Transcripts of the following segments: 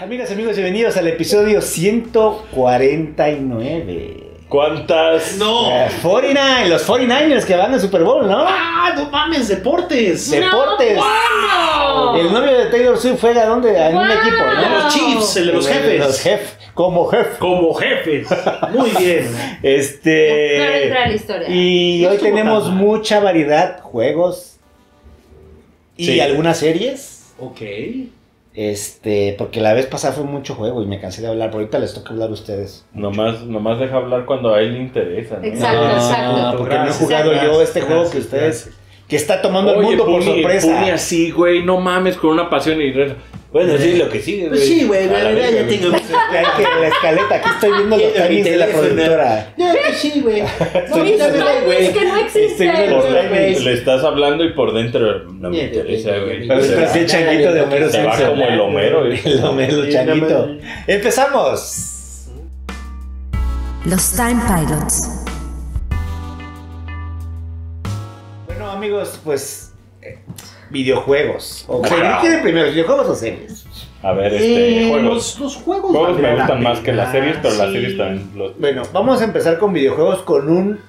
Amigas, amigos, bienvenidos al episodio 149. ¿Cuántas? No. Eh, 49, los 49ers que van al Super Bowl, ¿no? Ah, no mames, deportes. Deportes. bueno. El novio de Taylor Swift juega dónde? En un Wow. equipo, De ¿no? los Chiefs, el de los El de jefes. Los jefes, como jefe. Como jefes. Muy bien. Claro, Este. entra a la historia. Y No hoy tenemos tan mucha variedad, juegos y Sí. algunas series. Ok. Este, porque la vez pasada fue mucho juego y me cansé de hablar, pero ahorita les toca hablar a ustedes. Nomás, nomás deja hablar cuando a él le interesa. ¿no? Exacto, exacto. porque no he jugado gracias, yo este juego que ustedes gracias. Que está tomando el Oye, mundo por Puni- sorpresa. Puni así, güey, no mames, con una pasión y... Bueno, sí, lo que sigue, güey. Pues sí, güey, la la verdad ya tengo. Que la escaleta, aquí estoy viendo los timings de la productora. Ya, pues sí, güey. No, timings que no Por- timings. Le estás hablando y por dentro no me interesa, güey. Pero así el changuito de Homero Se va como el Homero, güey. El Homero changuito. Empezamos. Los Time Pilots. Amigos, pues eh, videojuegos. O sea, Wow. ¿qué quieren primero, videojuegos o series? A ver, este, Eh, juegos. Los, los juegos. Juegos me gustan más que las series, pero las series también. los- Bueno, vamos a empezar con videojuegos con un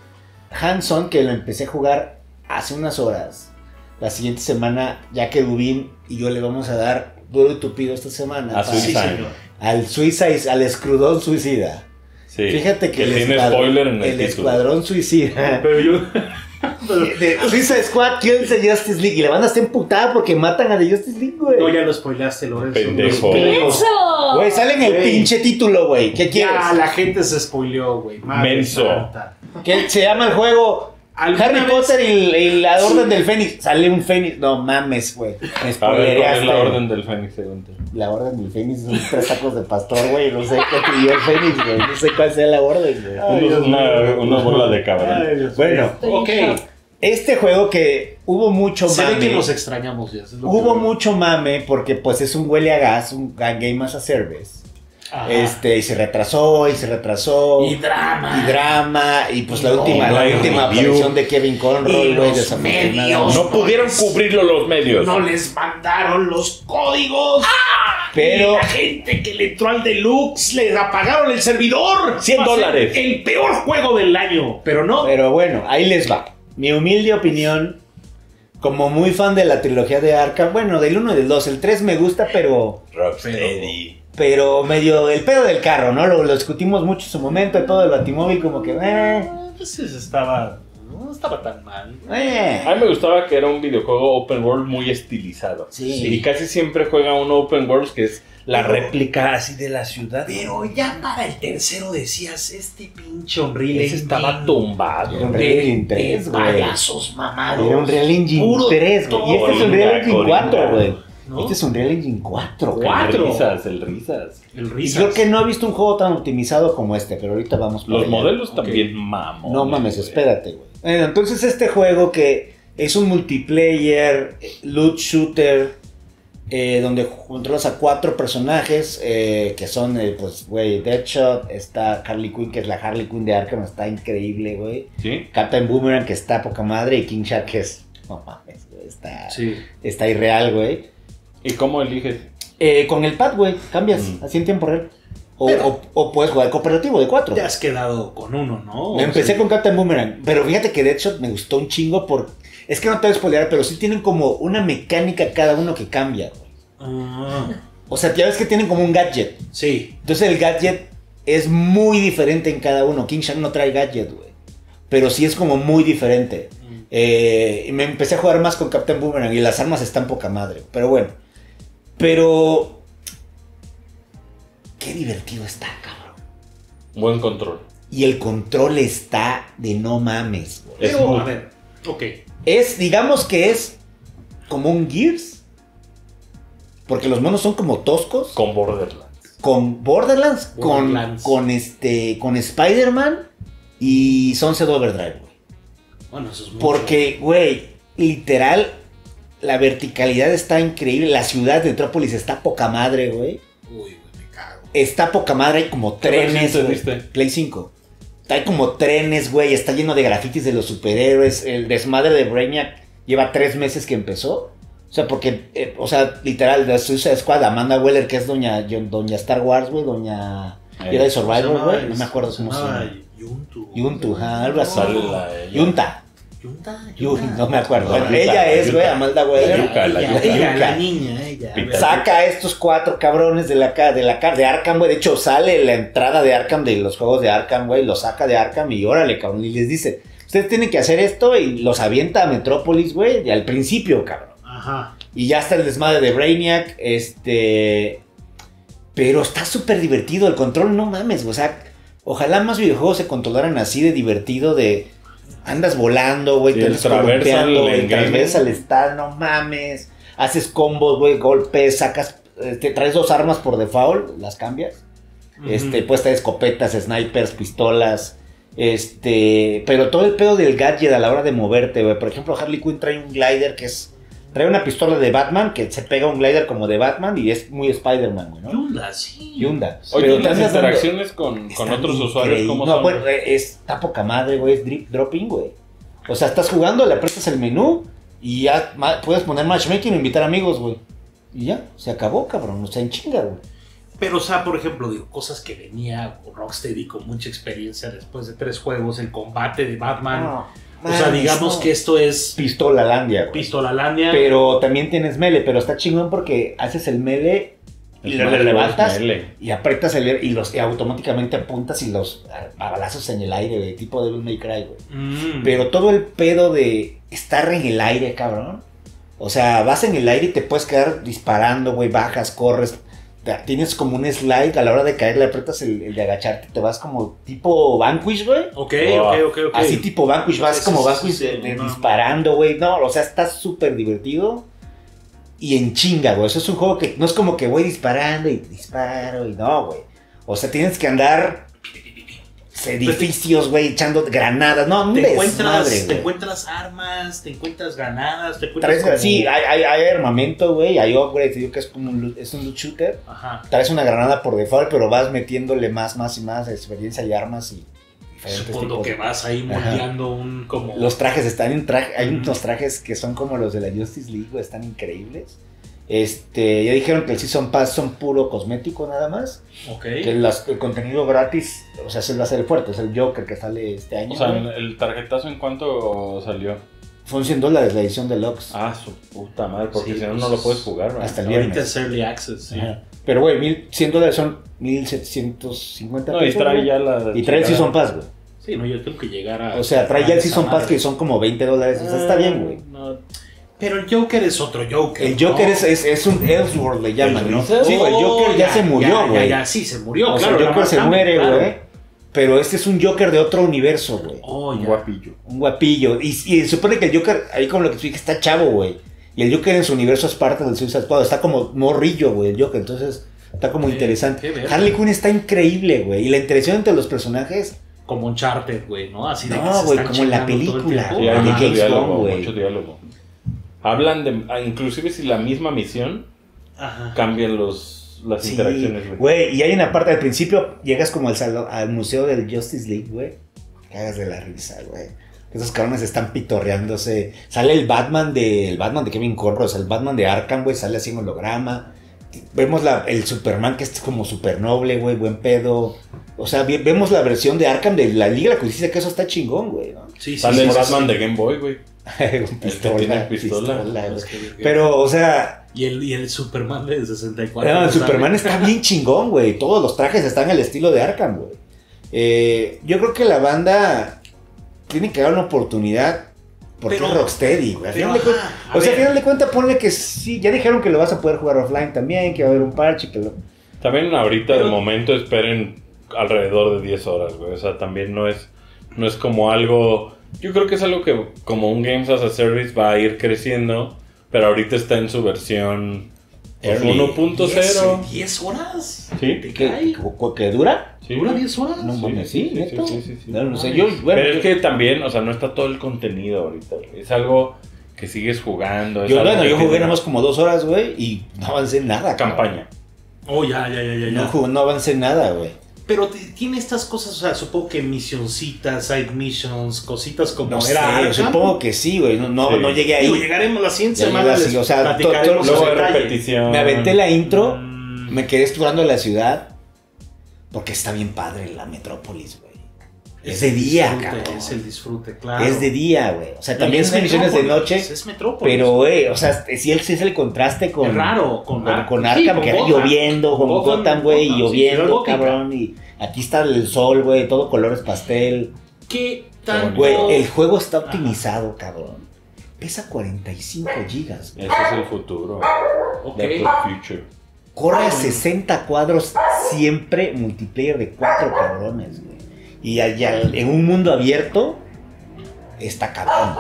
hands-on que lo empecé a jugar hace unas horas. La siguiente semana, ya que Dubín y yo le vamos a dar duro y tupido esta semana A Suicide. al Suicide, al escrudón suicida. Sí. Fíjate que, que el, tiene escuadrón- spoiler en el, el escuadrón suicida Pero yo. de Suicide Squad kills the Justice League y la banda está emputada porque matan a The Justice League, güey. No, ya lo spoileaste, Lorenzo. Pendejo. ¡Eso! Güey, sale en el pinche título, güey. ¿Qué quieres? Ya, la gente se spoileó, güey. Menso. Que se llama el juego ¿Alguna Harry vez- Potter y, y la Sí. Orden del Fénix. Sale un Fénix. No mames, güey. Me A ver, ¿cuál es spoilereaste. la orden del Fénix, según tú? La Orden del Fénix son tres sacos de pastor, güey. No sé qué pidió el Fénix, güey. No sé cuál sea la orden, güey. Una, una bola de cabrón. Bueno, ok. Este juego que hubo mucho Se ve mame. que los extrañamos ya. eso es lo Hubo que- mucho mame porque pues es un huele a gas, un game as a service. Ajá. Este, y se retrasó, y se retrasó. Y drama. y drama, y pues la No, última, no la última aparición de Kevin Conroy, los medios. No pudieron cubrirlo los medios. No les mandaron los códigos. Pero Y la gente que le entró al deluxe les apagaron el servidor. 100 Va a ser dólares. El peor juego del año. Pero no. Pero bueno, ahí les va. Mi humilde opinión, como muy fan de la trilogía de Arkham, bueno, del 1 y del 2, el 3 me gusta, pero Rocksteady. Pero medio el pedo del carro, ¿no? Lo, lo discutimos mucho en su momento, el pedo del batimóvil, como que, eh, Pues estaba. No estaba tan mal. eh. A mí me gustaba que era un videojuego open world muy estilizado. Sí. Y casi siempre juega un open world que es la réplica así de la ciudad. Pero ya para el tercero decías, este pinche Unreal Ese estaba tumbado. Era un Real Engine de 3, güey. payasos mamados. Era un Real Engine Puro 3, güey. Y este es un Real Engine Coringa. 4, güey. ¿No? Este es un Real Engine 4, güey. Cuatro. El risas, el risas. El risas. creo que no he visto un juego tan optimizado como este, pero ahorita vamos por Los allá. modelos también mamón. No mames, espérate, güey. Bueno, entonces este juego que es un multiplayer, loot shooter, eh, donde controlas a cuatro personajes, eh, que son, eh, pues, güey, Deadshot, está Harley Quinn, que es la Harley Quinn de Arkham, está increíble, güey. ¿Sí? Captain Boomerang, que está poca madre, y King Shark, que es, no mames, güey, está, Sí. está irreal, güey. ¿Y cómo eliges? Eh, con el pad, güey, cambias, Mm. así en tiempo real. O, Pero- o- o puedes jugar cooperativo de cuatro. Te has quedado con uno, ¿no? Me empecé con Captain Boomerang, pero fíjate que Deadshot me gustó un chingo por... Es que no te voy a spoilear, pero sí tienen como una mecánica cada uno que cambia, güey. Ah, O sea, ya ves que tienen como un gadget. sí. Entonces el gadget es muy diferente en cada uno. King Shark no trae gadget, güey. Pero sí es como muy diferente. Eh, y me empecé a jugar más con Captain Boomerang y las armas están poca madre. Pero bueno. Pero... Qué divertido está, cabrón. Buen control. Y el control está de no mames, güey. Es Pero, muy- a ver, ok. Es, digamos que es como un Gears. Porque los monos son como toscos. Con Borderlands. Con Borderlands, Borderlands. Con, con este. con Spider-Man y Sunset Overdrive, güey. Bueno, eso es mucho. Porque, güey, literal, la verticalidad está increíble. La ciudad de Metrópolis está poca madre, güey. Uy, güey, me cago. Está poca madre, hay como ¿Qué versión trenes. Play 5. Hay como trenes, güey. Está lleno de grafitis de los superhéroes. El desmadre de Brainiac lleva tres meses que empezó. O sea, porque, eh, o sea, literal, de Suicide Squad, Amanda Weller, que es doña, yo- doña Star Wars, güey, doña Eh, Jedi Survivor, güey, no me acuerdo cómo se llama. Yuntu. Yuntu, ajá, algo así. Sale la Yunta, Yunta. Yun- no me acuerdo. No, Bueno, Yuka, ella es, güey, Amanda Weller. Yuka, la ella, ella, la niña, ella. Saca a estos cuatro cabrones de la, ca- de la de Arkham, güey. De hecho, sale la entrada de Arkham de los juegos de Arkham, güey. Los saca de Arkham y órale, cabrón. Y les dice, ustedes tienen que hacer esto y los avienta a Metrópolis, güey. y Al principio, cabrón. Ajá. Y ya está el desmadre de Brainiac, este... Pero está súper divertido, el control no mames, o sea, ojalá más videojuegos se controlaran así de divertido, de... Andas volando, güey, Sí, te andas columpiando, güey, gaming. transversal está, no mames. Haces combos, güey, golpes, sacas... Te traes dos armas por default, las cambias. Este, Ujú. puedes traer escopetas, snipers, pistolas. Este, pero todo el pedo del gadget a la hora de moverte, güey. Por ejemplo, Harley Quinn trae un glider que es. Trae una pistola de Batman que se pega a un glider como de Batman y es muy Spider-Man, güey, ¿no? Yunda, sí. Yunda. Oye, Pero ¿y te las interacciones con, con otros usuarios cómo No, son? bueno, eh, es, está poca madre, güey. Es drip, dropping, güey. O sea, estás jugando, le aprietas el menú y ya puedes poner matchmaking o invitar amigos, güey. Y ya, se acabó, cabrón. O sea, en chinga, güey. Pero, o sea, por ejemplo, digo, cosas que venía Rocksteady con mucha experiencia después de tres juegos, el combate de Batman. No, o sea, digamos no. que esto es Pistola Landia, güey. Pistola Landia. Pero también tienes mele, pero está chingón porque haces el mele y lo levantas y aprietas el y los y automáticamente apuntas y los a, a balazos en el aire, güey, tipo Devil May Cry, güey. Mm. Pero todo el pedo de estar en el aire, cabrón. O sea, vas en el aire y te puedes quedar disparando, güey, bajas, corres. Te- Tienes como un slide a la hora de caer, le aprietas el, el de agacharte, te vas como tipo Vanquish, güey. Ok, Wow. ok, ok, ok. Así tipo Vanquish, vas como Vanquish sí, de- sí, de no, disparando, güey. No, o sea, está súper divertido. Y en chinga, güey. Eso es un juego que no es como que voy disparando y disparo y no, güey. O sea, tienes que andar edificios, güey, echando granadas. No, te encuentras, te encuentras armas, te encuentras granadas, te encuentras. Sí, hay, hay, hay armamento, güey. Hay upgrades. Digo que es como un, loot- es un loot shooter. Ajá. Traes una granada por default, pero vas metiéndole más, más y más experiencia y armas y Supongo tipos que vas ahí moldeando un como. Los trajes están en traje. Hay unos trajes que son como los de la Justice League, güey, están increíbles. Este, ya dijeron que el Season Pass son puro cosmético nada más. Ok. Que las- el contenido gratis, o sea, se va a ser el fuerte, es el Joker que sale este año. O sea, el tarjetazo en cuánto salió. Son 100 dólares la edición deluxe. Ah, su puta madre, porque Sí, si no, pues, no lo puedes jugar, ¿verdad? hasta el Ahorita viernes. es Early Access, sí. Ajá. Pero, güey, 1100 100 dólares son 1750 No, y pesos. trae güey. ya la. Y trae el. Season Pass, güey. Sí, no, yo tengo que llegar a. O sea, trae ya el Season Pass madre. que son como 20 dólares. O sea, está bien, güey. No, Pero el Joker es otro Joker. El Joker ¿no? es, es, es un Elseworld, le llaman, ¿no? Sí, el Joker ya, Oh, se murió, ya, güey. Ya, ya, sí, se murió. O sea, claro, el la Joker se muere, claro. güey. Pero este es un Joker de otro universo, güey. Oh, ya. guapillo. Un guapillo. Y, y se supone que el Joker, ahí como lo que explica, está chavo, güey. Y el Joker en su universo es parte del Suicide Squad. Está como morrillo, güey, el Joker. Entonces, está como Qué- interesante. Harley Quinn está increíble, güey. Y la interacción entre los personajes. Como Uncharted, güey, ¿no? Así de que No, se güey, están como en la el película, hay de mucho James diálogo, Bond, güey. mucho diálogo. Hablan de. ah, Inclusive si la misma misión Ajá. cambian los, las Sí, interacciones, güey. Y hay una parte al principio, llegas como al, salón, al museo del Justice League, güey. Cagas de la risa, güey. Esos cabrones están pitorreándose. Sale el Batman de, el Batman de Kevin Conroy, o sea, el Batman de Arkham, güey, sale así en holograma. Vemos la, el Superman que es como super noble, güey, buen pedo. O sea, vemos la versión de Arkham de la Liga de la Justicia, que eso está chingón, güey, ¿no? Sí, sí, Sale sí, el Batman sí. de Game Boy, güey. Con pistola, tiene pistola. Es que- Pero, o sea, Y el, y el Superman de 64. No, el ¿sabes? Superman está bien chingón, güey. Todos los trajes están al estilo de Arkham, güey. Eh, yo creo que la banda tiene que dar una oportunidad porque Pero- es Rocksteady, güey. Pero, ajá, o sea, a ver. final de cuentas, ponle que sí. Ya dijeron que lo vas a poder jugar offline también, que va a haber un parche, que lo. También ahorita Pero- de momento esperen alrededor de 10 horas, güey. O sea, también no es, no es como algo... Yo creo que es algo que como un Games as a Service va a ir creciendo, pero ahorita está en su versión pues, Early. 1.0. 10 horas. Sí. ¿Te ¿Qué, qué dura? Sí. ¿Dura 10 horas? No Sí, mames, sí, sí, sí, neto. sí, sí, sí. No, no sé, yo, bueno, pero es que también, o sea, no está todo el contenido ahorita. Es algo que sigues jugando. yo, bueno, que yo jugué nomás como dos horas, güey, y no avancé nada. cabrón. campaña. Oh, ya, ya, ya, ya. ya. No, jugué- no avancé nada, güey. Pero tiene estas cosas, o sea, supongo que misioncitas, side missions, cositas como No era sé, supongo que sí, güey. No, no, Sí. no llegué ahí. Digo, llegaremos la siguiente semana, les o sea, to- to- Luego detalle. repetición. Me aventé la intro, Mm, me quedé explorando la ciudad. Porque está bien padre la metrópolis, güey. Es de el día, disfrute, cabrón. Es el disfrute, claro. Es de día, güey. O sea, también es son misiones de noche. Es Metrópolis. Pero, güey, o sea, sí, sí es el contraste con. es raro. Con, Con, con sí, Arkham, que era lloviendo, con Gotham, Gotham, güey, y sí, lloviendo, gótica. cabrón. Y aquí está el sol, güey, todo colores pastel. ¿Qué tanto? Güey, el juego está optimizado, cabrón. Pesa 45 gigas, güey. Ese es el futuro. Ok. Back to the future. Corre a 60 cuadros siempre multiplayer de 4 cabrones, güey. Y allá, en un mundo abierto, está cabrón.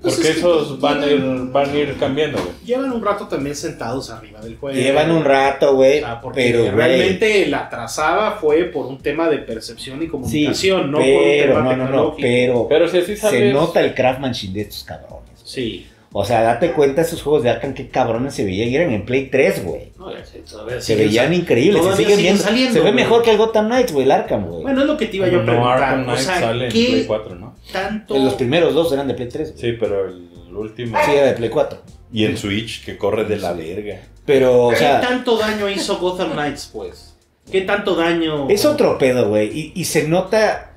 Pues Porque es que esos van a ir, van a ir cambiando, güey. Llevan un rato también sentados arriba del juego. Llevan un rato, güey, O sea, pero, realmente la trazada fue por un tema de percepción y sí, comunicación, no pero, por un tema no, no, pero, Pero si así sabes. se nota el craftsmanship de estos cabrones. Sí. O sea, date cuenta esos juegos de Arkham, qué cabrones se veían. Y eran en Play 3, güey. No, todavía Se veían increíbles. Se siguen siguen viendo. saliendo, se ve güey. mejor que el Gotham Knights, güey, el Arkham, güey. Bueno, es lo que te iba yo a no, preguntar. Arkham o Knight sea, sale en ¿qué Play 4, ¿no? tanto... Los primeros dos eran de Play 3. güey. Sí, pero el último. Sí, era de Play 4. Y en Switch, que corre de la verga. Pero, o ¿Qué sea, tanto daño hizo Gotham Knights, pues? ¿Qué tanto daño...? es otro pedo, güey. Y, y se nota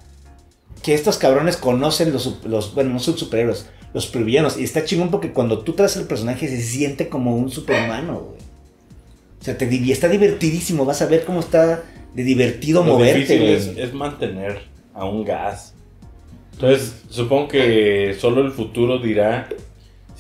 que estos cabrones conocen los, los bueno, no son superhéroes, los supervillanos. Y está chingón porque cuando tú traes el personaje se siente como un superhumano, güey. O sea, te, div- está divertidísimo. Vas a ver cómo está de divertido Lo moverte, güey. es, es mantener a un gas. Entonces, supongo que solo el futuro dirá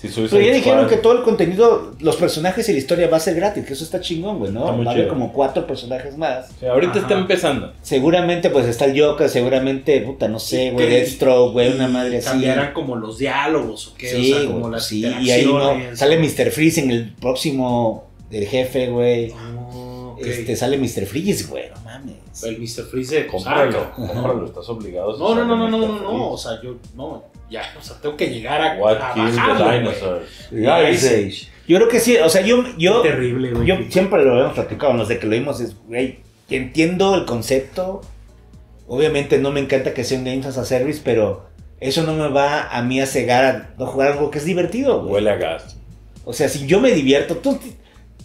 si Pero ya dijeron que todo el contenido, los personajes y la historia va a ser gratis, que eso está chingón, güey, ¿no? Va a haber como cuatro personajes más. ahorita Ajá. está empezando. Seguramente, pues está el Joker, seguramente, puta, no sé, güey, Que- Deathstroke, güey, una madre así. Cambiarán como los diálogos o qué, Sí, o sea, como las sí, y ahí no, sale Mr. Freeze en el próximo del jefe, güey. Oh, ok. Este, sale Mr. Freeze, güey, no mames. El Mr. Freeze de Cómpralo, cómpralo, estás obligado. No, no, no, no, no, no, el no, o sea, yo, no, ya, o sea, tengo que llegar a, What a the? Ice Age. Yo creo que sí, o sea, yo, yo, terrible, güey. yo siempre lo hemos platicado, no sé que lo vimos, es, güey, que entiendo el concepto. Obviamente no me encanta que sea un Games as a Service, pero eso no me va a mí a cegar a no jugar algo que es divertido, güey. Huele a gas. O sea, si yo me divierto, tú,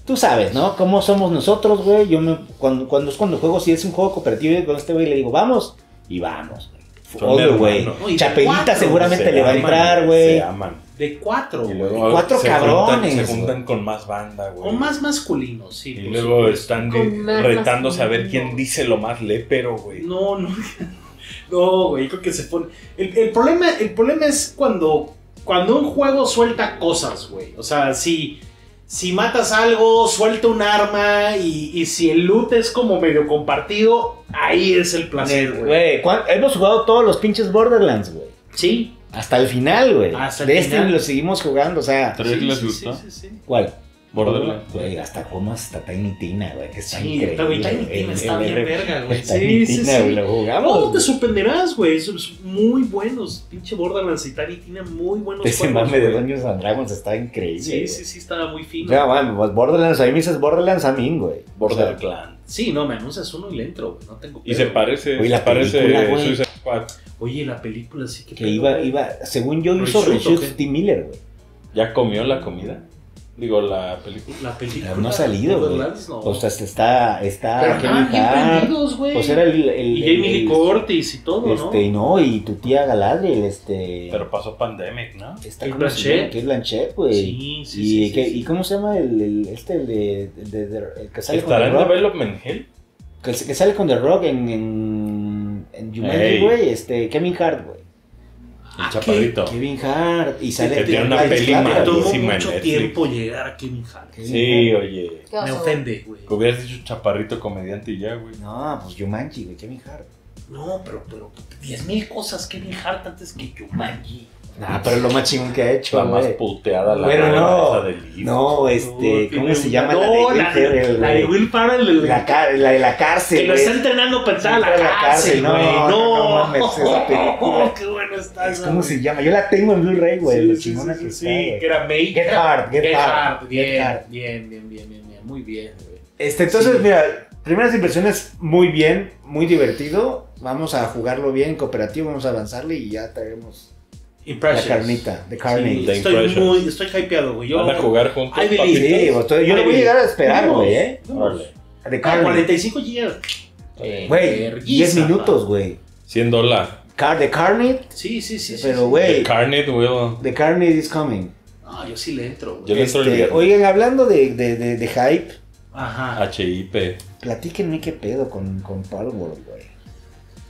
tú sabes, ¿no? Cómo somos nosotros, güey. Yo me, cuando, cuando es cuando juego, si es un juego cooperativo, con este güey le digo, vamos, y vamos, way. No, Chapelita cuatro, seguramente Se le va a entrar, güey. Se aman. De cuatro, güey. Cuatro se cabrones, Juntan, se juntan con más banda, güey. O más masculinos, sí. Y por luego están Con de- retándose a ver quién dice lo más lépero, güey. No, no. No, güey, creo que se pone. El, el problema, el problema es cuando, cuando un juego suelta cosas, güey. O sea, si, si matas algo, suelta un arma y, y si el loot es como medio compartido, ahí es el placer, güey. Güey, ¿cuán- hemos jugado todos los pinches Borderlands, güey. Sí. Hasta el final, güey. Hasta el Destiny final. lo seguimos jugando, o sea. ¿Tres Sí, les sí, gustó? sí, sí, sí. ¿Cuál? Borderlands. Güey, hasta como hasta Tiny Tina, güey, que está Sí, increíble. güey, Tiny. Tina está bien verga, güey. Tiny sí, Tina, sí. güey, lo jugamos. No, te sorprenderás, güey. Son son muy buenos. Pinche Borderlands y Tiny tiene muy buenos Ese juegos, mame de güey. Dungeons and Dragons está increíble. Sí, güey. sí, sí, estaba muy fino. Ya, pues Borderlands, a mí me dices Borderlands a mí, güey. Borderlands. Sí, no, me anuncias uno y le entro, güey. No tengo Y pedo. se parece, Oye, la se parece película, güey. Suicide Squad. Oye, la película sí que. Que iba, iba, según yo hizo Reshoot. Steve Miller, güey. ¿Ya comió la comida? Digo, la película. La película. Pero no ha salido, güey. No. O sea, está, está Pero estaban bien Hart, prendidos, güey. Pues era el, el, Y Jamie Lee Curtis y todo, Este, y no, y tu tía Galadriel, este. Pero pasó Pandemic, ¿no? Está Kate ¿cómo se Blanchett. Kate Blanchett, güey. Sí, sí, y, sí, que- sí. ¿Y cómo se llama el, el- este, el de, el de- de- el que sale ¿Estará en? Development Hell? Que, que sale con The Rock en, en, en Jumanji, güey, este, Kevin Hart, güey. El Ah, chaparrito. Kevin Hart, y sale... Que tiene una peli Me malísima. tomó en mucho Netflix. tiempo llegar a Kevin Hart. Kevin Sí, Hart. oye. ¿Qué Me ofende, güey. Que hubieras dicho chaparrito comediante y ya, güey. No, pues Jumanji, güey, Kevin Hart. No, pero, pero, 10 mil cosas Kevin Hart antes que Jumanji. Nah, pero es lo más chingón que ha hecho, La más puteada, la Bueno, no. del libro. No, este, ¿cómo se llama? No, la de Will la, Ferrell, la de. Will Ferrell. La, la de la cárcel, que lo está entrenando para entrar a la cárcel, no, güey. no, No, no mames, esa película. qué bueno está esa, ¿Cómo güey. se llama? Yo la tengo en Blu-ray, güey. Sí, sí, sí, que sí, está, sí, güey. que era Make. Get Hard, Get, Get Hard. Hard, Get bien, Hard. bien, bien, bien, bien, bien, muy bien, güey. Este, entonces, Sí. mira, primeras impresiones muy bien, muy divertido. Vamos a jugarlo bien, cooperativo, vamos a avanzarle y ya traemos la Impressions. carnita, de Sí, carne. The estoy muy, estoy hypeado, güey. Yo, Van a jugar juntos. I believe. Sí, pues, yo le voy a llegar a esperar, güey, eh. Órale. De Ah, carne. 45 gigas. Güey, 10 Verguiza, minutos, güey. 100 dólares. Car de carne, Sí, sí, sí. sí, pero sí. güey, The Carnage Will. the carne is coming. Ah, yo sí le entro, Yo güey. le entro el Este, viernes. oigan, hablando de, de, de, de hype, Ajá. HIP. platíquenme qué pedo con, con Palworld, güey.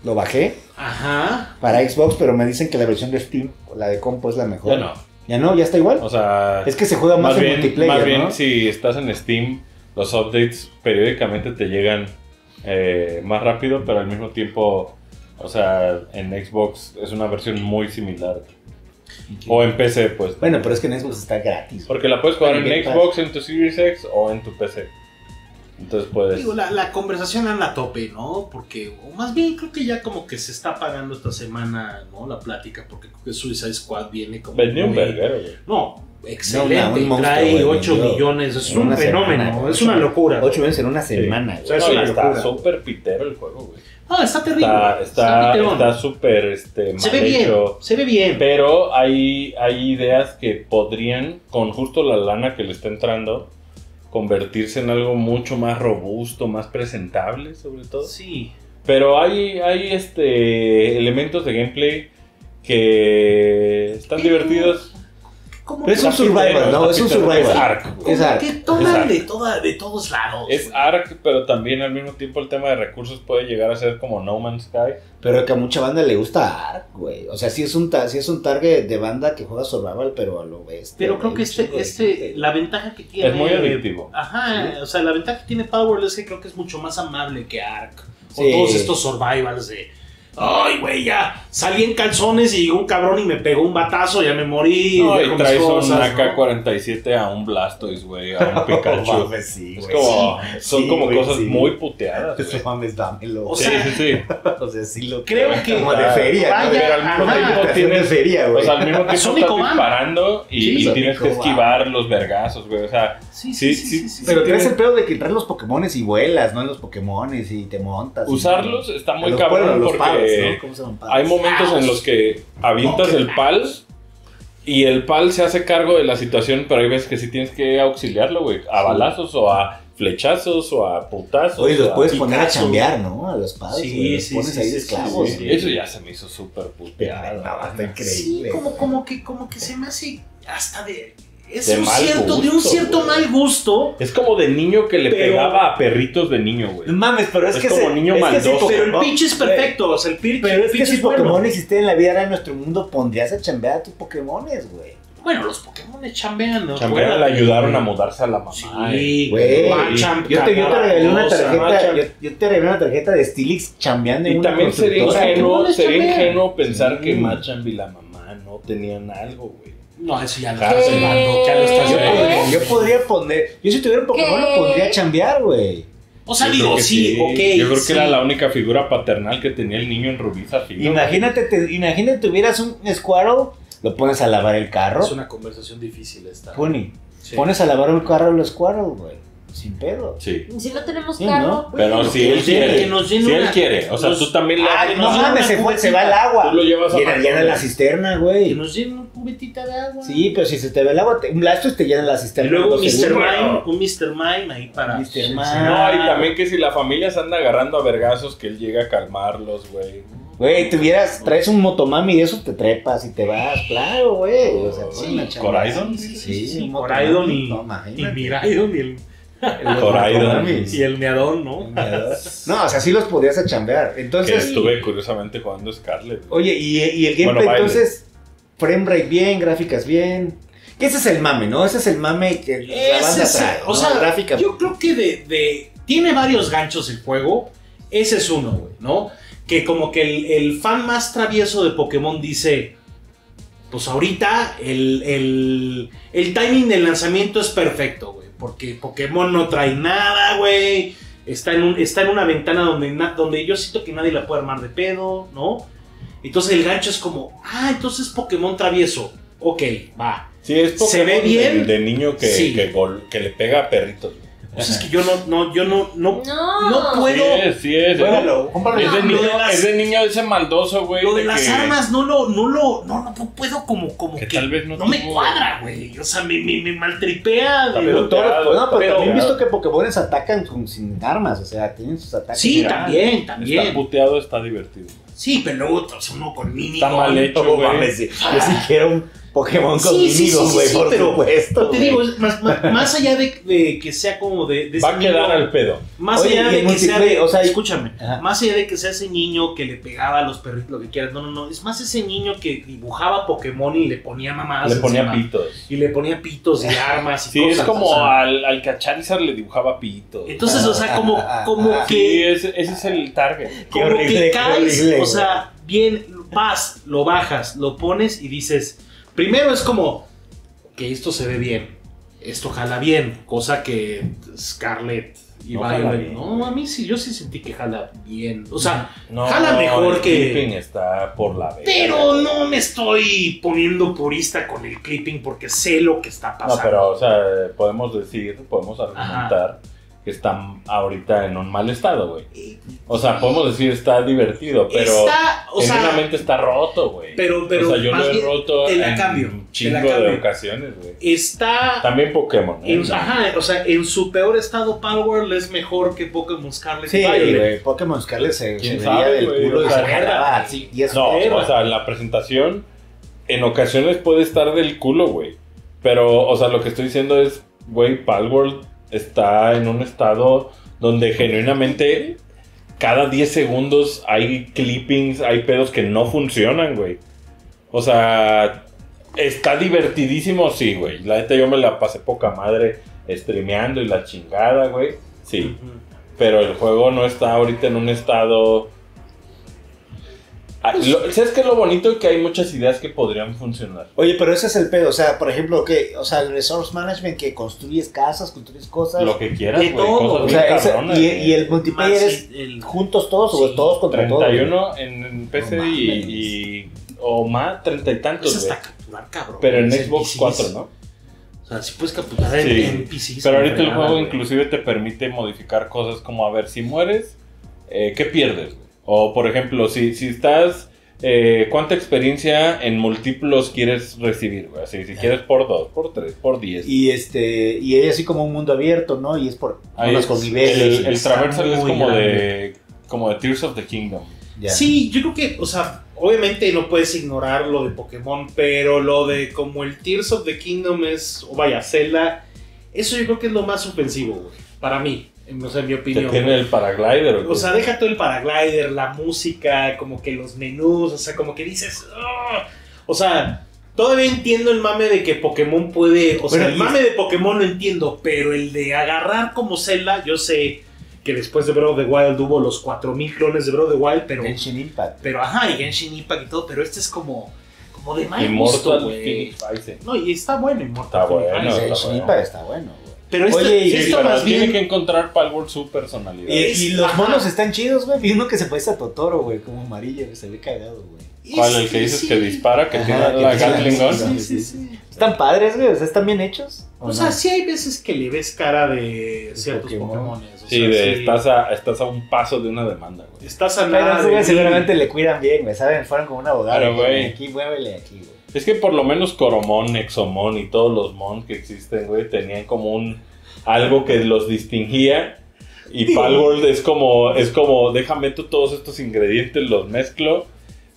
Lo bajé Ajá. para Xbox, pero me dicen que la versión de Steam, la de compo es la mejor. Ya no. ¿Ya no? ¿Ya está igual? O sea, es que se juega más, más en bien, multiplayer, más bien ¿no? si estás en Steam, los updates periódicamente te llegan eh, más rápido, pero al mismo tiempo, o sea, en Xbox es una versión muy similar. O en PC, pues. Bueno, pero es que en Xbox está gratis. Porque la puedes jugar en Pass. Xbox, en tu Series X o en tu PC. Entonces puedes. Digo, la, la conversación anda a tope, ¿no? Porque, o más bien creo que ya como que se está pagando esta semana, ¿no? La plática, porque creo que Suicide Squad viene como. Vendió un verguero, güey. No, excelente. No, no, monstruo, trae güey, 8 vendió millones. Es en un fenómeno. semana, es una locura. Ocho veces en una semana, O sea, güey. es No, una está locura. súper pitero el juego, güey. No, está terrible. Está está piterón. está súper este, mal se ve bien. hecho. Se ve bien. Pero hay, hay ideas que podrían, con justo la lana que le está entrando, convertirse en algo mucho más robusto, más presentable, sobre todo. Sí. Pero hay, hay este, elementos de gameplay que están divertidos. Como Pero es un survival, ¿no? Es un survival. Es Ark, güey. Es Ark. que toman de, toda, de todos lados. Es güey. Ark, pero también al mismo tiempo el tema de recursos puede llegar a ser como No Man's Sky. Pero que a mucha banda le gusta Ark, güey. O sea, sí es un, sí es un target de banda que juega survival, pero a lo bestia. Pero creo que este, este, la ventaja que tiene. Es muy adictivo. Ajá, o sea, la ventaja que tiene Power es que creo que es mucho más amable que Ark. O Sí. todos estos survivals de. Ay, güey, ya salí en calzones y llegó un cabrón y me pegó un batazo, ya me morí. No, y traes un cosas, ¿no? AK-47 a un Blastoise, güey, a un Pikachu. No mames, sí, es güey. como, Sí, son sí, como cosas sí. muy puteadas. Eso güey. mames, dámelo. O Sí, sea, sí, sí. o sea, sí lo creo que- Como de feria, Vaya. Pero al mismo ajá. tiempo tienes feria, O güey. sea, al mismo tiempo estás disparando y, Sí, y Sonic tienes que esquivar los vergazos, güey. O sea, Sí, sí, sí, sí, sí, sí, sí. Pero sí traes tiene- el pedo de que traes los Pokémones y vuelas, ¿no? En los Pokémones y te montas. usarlos está A muy cabrón porque hay momentos en los que avientas el pal y el pal se hace cargo de la situación, pero hay veces que sí tienes que auxiliarlo, güey. A balazos o a flechazos o a putazos. Oye, los puedes poner a chambear, ¿no? A los palos, Sí. Los sí, pones sí, ahí sí, de sí, esclavos. Sí. Eso ya se me hizo súper No, puteado. está Sí, increíble. como, como, que, como que se me hace hasta de. Es De un mal cierto, de un cierto güey. mal gusto. Es como de niño que le Pero- pegaba a perritos de niño, güey. No mames, pero es, Es que como ese- niño es que. Pero el pitch es perfecto. O sea, el pitch, Pero es que si bueno. Pokémon existiera en la vida en nuestro mundo, pondrías a chambear a tus Pokémones, güey. Bueno, los Pokémon chambean, ¿no? Chambean le ayudaron a mudarse a la mamá. Sí, Güey, Machamp, yo te, yo te regalé una tarjeta, yo, yo te regalé una tarjeta de Stilix chambeando en Y una también sería ingenuo, sería pensar Sí. que Machamp y la mamá no tenían algo, güey. No, eso ya lo estás llevando, ya lo estás Yo podría, yo podría poner, yo si tuviera un Pokémon ¿Qué? lo pondría a chambear, güey. O sea, Yo digo, que sí, ok. Yo creo que sí. era la única figura paternal que tenía el niño en Rubí Zafiro. Imagínate, te, imagínate tuvieras un Squirrel, lo pones a lavar el carro, Es una conversación difícil esta. Sí. pones a lavar el carro al Squirrel, güey, sin pedo. Sí. Si no tenemos Sí, carro, ¿no? pues, Pero si que él quiere. que nos Si él quiere. O sea, nos- tú también le Ay, que no mames, se fue, se va el agua. Tú lo llevas a Llena, llena la cisterna, Que güey. nos llene una cubetita de agua. Sí, pero si se te ve el agua, te- un Blastoise te llena la Y cisterna. luego en un Mr. Mime, un Mr. Mime ahí para. Mr. Sí, Mime. No, y también que si la familia se anda agarrando a vergazos, que él llega a calmarlos, güey. Güey, tuvieras, traes un motomami y de eso te trepas y te vas, claro, güey. O sea, Sí. Coraidon. Sí, sí, Sí, sí, sí. un Coraidon y, no, y. Miraidon y el, El Coraidon. y el Meadón, ¿no? No, o sea, sí los podías a chambear. Que Entonces, estuve curiosamente jugando Scarlet. oye, y, y el gameplay, entonces, frame rate bien, gráficas bien. Que ese es el mame, ¿no? Ese es el mame que la Ese banda es- trae. o ¿no? sea, gráfica. yo creo que de, de- tiene varios ganchos el juego. Ese es uno, güey, ¿no? Que como que el, el fan más travieso de Pokémon dice, pues ahorita el, el, el timing del lanzamiento es perfecto, güey. Porque Pokémon no trae nada, güey. Está en, un- está en una ventana donde, donde yo siento que nadie la puede armar de pedo, ¿no? Entonces el gancho es como, ah, entonces Pokémon travieso. Ok, va. Sí, es ¿Se ve Pokémon bien? De, de niño que, Sí. que, que le pega a perritos. Pues es que yo no, no, yo no, no, No. no Sí puedo. es, sí es. Cómpralo. Es de, Lo niño, de las- es de niño ese maldoso, güey. Lo de las que- armas no lo, no lo, no, no, no puedo como, como Que que, tal vez no me tuvo- cuadra, güey. O sea, me, me, me maltripea. Pero todo- no, pero pero- también he visto que Pokémones atacan con- sin armas, o sea, tienen sus ataques. Sí, Mira, también, Está también. puteado, está divertido. Sí, pero luego o sea, uno con mini. Está mal hecho, No güey. mames, sí. yo sí quiero un Pokémon con Sí, sí, sí, güey, sí, por pero- supuesto. Te digo, más, más, allá de, de que sea como de. de Va a quedar niño- al pedo. Más Oye, allá de que sea. de- o sea, escúchame. Ajá. Más allá de que sea ese niño que le pegaba a los perritos, lo que quieras. No, no, no. Es más ese niño que dibujaba Pokémon y le ponía mamadas. Le ponía encima. pitos. Y le ponía pitos y armas y Sí, cosas. es como o sea. al, al Charizard le dibujaba pitos. Entonces, o sea, como, como Ah, Sí, que. ese, ese es el target. Qué Como horrible, que caes, horrible, o sea, bien, vas, lo bajas, lo pones y dices. Primero es como que esto se ve bien, esto jala bien, cosa que Scarlett y No Violet. No, a mí sí, yo sí sentí que jala bien. O sea, No, Jala mejor el que- clipping está por la verga. pero no me estoy poniendo purista con el clipping porque sé lo que está No, pasando. pero, o sea, podemos decir, podemos argumentar que está ahorita en un mal estado, güey. O sea, podemos decir está divertido, pero está, o sea, está roto, güey. pero, pero o sea, yo lo he roto en cambio, un chingo la de cambio. ocasiones, güey. está También Pokémon, ¿eh? En, ajá, o sea, en su peor estado Power es mejor que Pokémon Scarlet Sí, güey, Pokémon Scarlet se, se ¿Quién veía sabe, del culo así. Y No, o sea, la presentación en ocasiones puede estar del culo, güey. Pero, o sea, lo que estoy diciendo es, güey, Palworld está en un estado donde genuinamente cada 10 segundos hay clippings, hay pedos que no funcionan, güey. O sea, está divertidísimo, sí, güey. La neta yo me la pasé poca madre streameando y la chingada, güey. Sí. Pero el juego no está ahorita en un estado. Ah, lo- ¿Sabes qué es lo bonito? Que hay muchas ideas que podrían funcionar. Oye, pero ese es el pedo, o sea, por ejemplo, que, o sea, el resource management que construyes casas, construyes cosas. Lo que quieras, güey. todo, Cosas o bien sea, ese- cabronas, y, el multiplayer es el- juntos todos o todos contra todos. 31 en, en PC No y, O más, treinta y tantos, güey. hasta capturar, cabrón. Pero en Xbox PCs. 4, ¿no? O sea, si puedes capturar en, Sí. en PCs. Pero ahorita el juego güey. inclusive te permite modificar cosas como, a ver, si mueres, eh, ¿qué pierdes? O, por ejemplo, si, si estás... eh, ¿Cuánta experiencia en múltiplos quieres recibir? güey? Así, si quieres por 2, por 3, por 10. Y este, y es así como un mundo abierto, ¿no? Y es por Ahí unos es- con niveles. El, el traversal es como grande. de, como de Tears of the Kingdom. Ya. Sí, yo creo que, o sea, obviamente no puedes ignorar lo de Pokémon, pero lo de como el Tears of the Kingdom es, o vaya, Zelda, eso yo creo que es lo más ofensivo, güey, para mí, en, o sea, en mi Que opinión. tiene el paraglider. ¿o qué? O sea, deja todo el paraglider, la música, como que los menús, o sea, como que dices, "Ah". o sea, todavía entiendo el mame de que Pokémon puede, o sea, el mame de Pokémon lo entiendo, pero el de agarrar como Zelda, yo sé que después de Breath of the Wild hubo los 4000 clones de Breath of the Wild, pero Genshin Impact. pero ajá, y Genshin Impact y todo, pero este es como como de mal gusto, Immortal güey. No, y está bueno Immortal Está bueno. Impact está bueno. Pero esto, Oye, y- Sí, esto pero más tiene bien que encontrar Palworld su personalidad. Y, y los ajá. monos están chidos, güey. Vi uno que se parece a Totoro, güey, como amarillo, se ve cagado, güey. ¿Cuál? El que dices sí. que dispara, que Ajá, tiene que la tiene Gatling Gun. Sí, sí, sí. Están padres, güey, o sea, están bien hechos. O sea, sí hay veces que le ves cara de ciertos Pokémon. O Sí, sea, de, sí. Estás, a, estás a un paso de una demanda, güey. Estás a Pero nada. de mí. seguramente le cuidan bien, güey, ¿saben? Fueron como un abogado. Claro, güey. Aquí, muévele aquí, güey. Es que por lo menos Coromon, Exomon y todos los Mon que existen, güey, tenían como un algo que los distinguía. Y Palworld es como, es como, déjame tú todos estos ingredientes, los mezclo.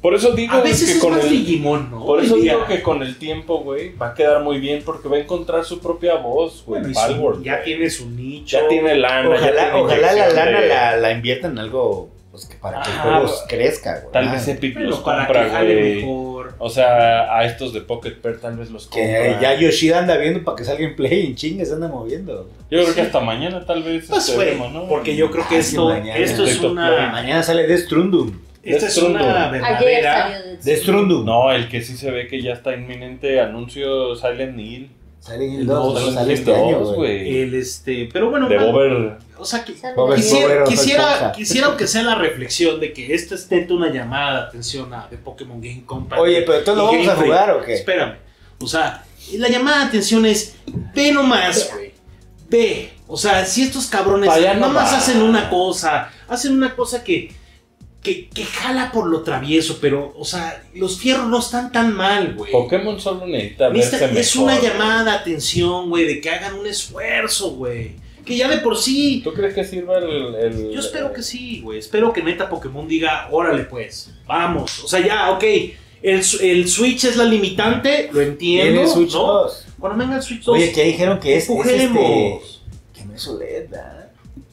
Por eso digo A veces que es con más el, Digimon, ¿no? por eso digo que con el tiempo, güey, va a quedar muy bien porque va a encontrar su propia voz, güey. Bueno, ya tiene su nicho. ya tiene lana. ya Ojalá, tiene ojalá la lana de- la, la inviertan en algo pues, que para que el juego güey. crezca, güey. Tal Ah, vez Epic Pero los para compra, que jale mejor. O sea, a estos de Pocket Pair tal vez los compra. Que ya Yoshida anda viendo para que salga en play y en chingue se anda moviendo. Yo creo que hasta mañana tal vez. Pues este, fue, vemos, ¿no? porque yo creo que Ah, esto, mañana. esto es una, Mañana sale Death Stranding. esta es una. Ayer verdadera. salió de Death Stranding. No, el que sí se ve que ya está inminente anuncio Silent Hill. El El 2, dos, sale Silent este Hill año, 2, güey. El este, pero bueno, De man, Bober. o sea, que, Bober quisiera, Bober quisiera, quisiera que sea la reflexión de que esta es neta una llamada de atención a de Pokémon Game Company. Oye, pero entonces lo vamos a Game Freak. jugar o qué? Espérame. O sea, la llamada de atención es ve nomás, güey. Ve O sea, si estos cabrones no nomás va. hacen una cosa, hacen una cosa que, que, que jala por lo travieso, pero, o sea, los fierros no están tan mal, güey. Pokémon solo necesita verse Necesita- mejor. es una güey. llamada de atención, güey, de que hagan un esfuerzo, güey. Que ya de por sí. ¿Tú crees que sirva el, el- Yo espero que sí, güey. Espero que neta Pokémon diga, órale pues, vamos. O sea, ya, ok. El, el Switch es la limitante, lo entiendo. Tiene Switch ¿no? 2. Cuando venga el Switch 2, Oye, que dijeron que es, es este... Que no es OLED, ¿verdad?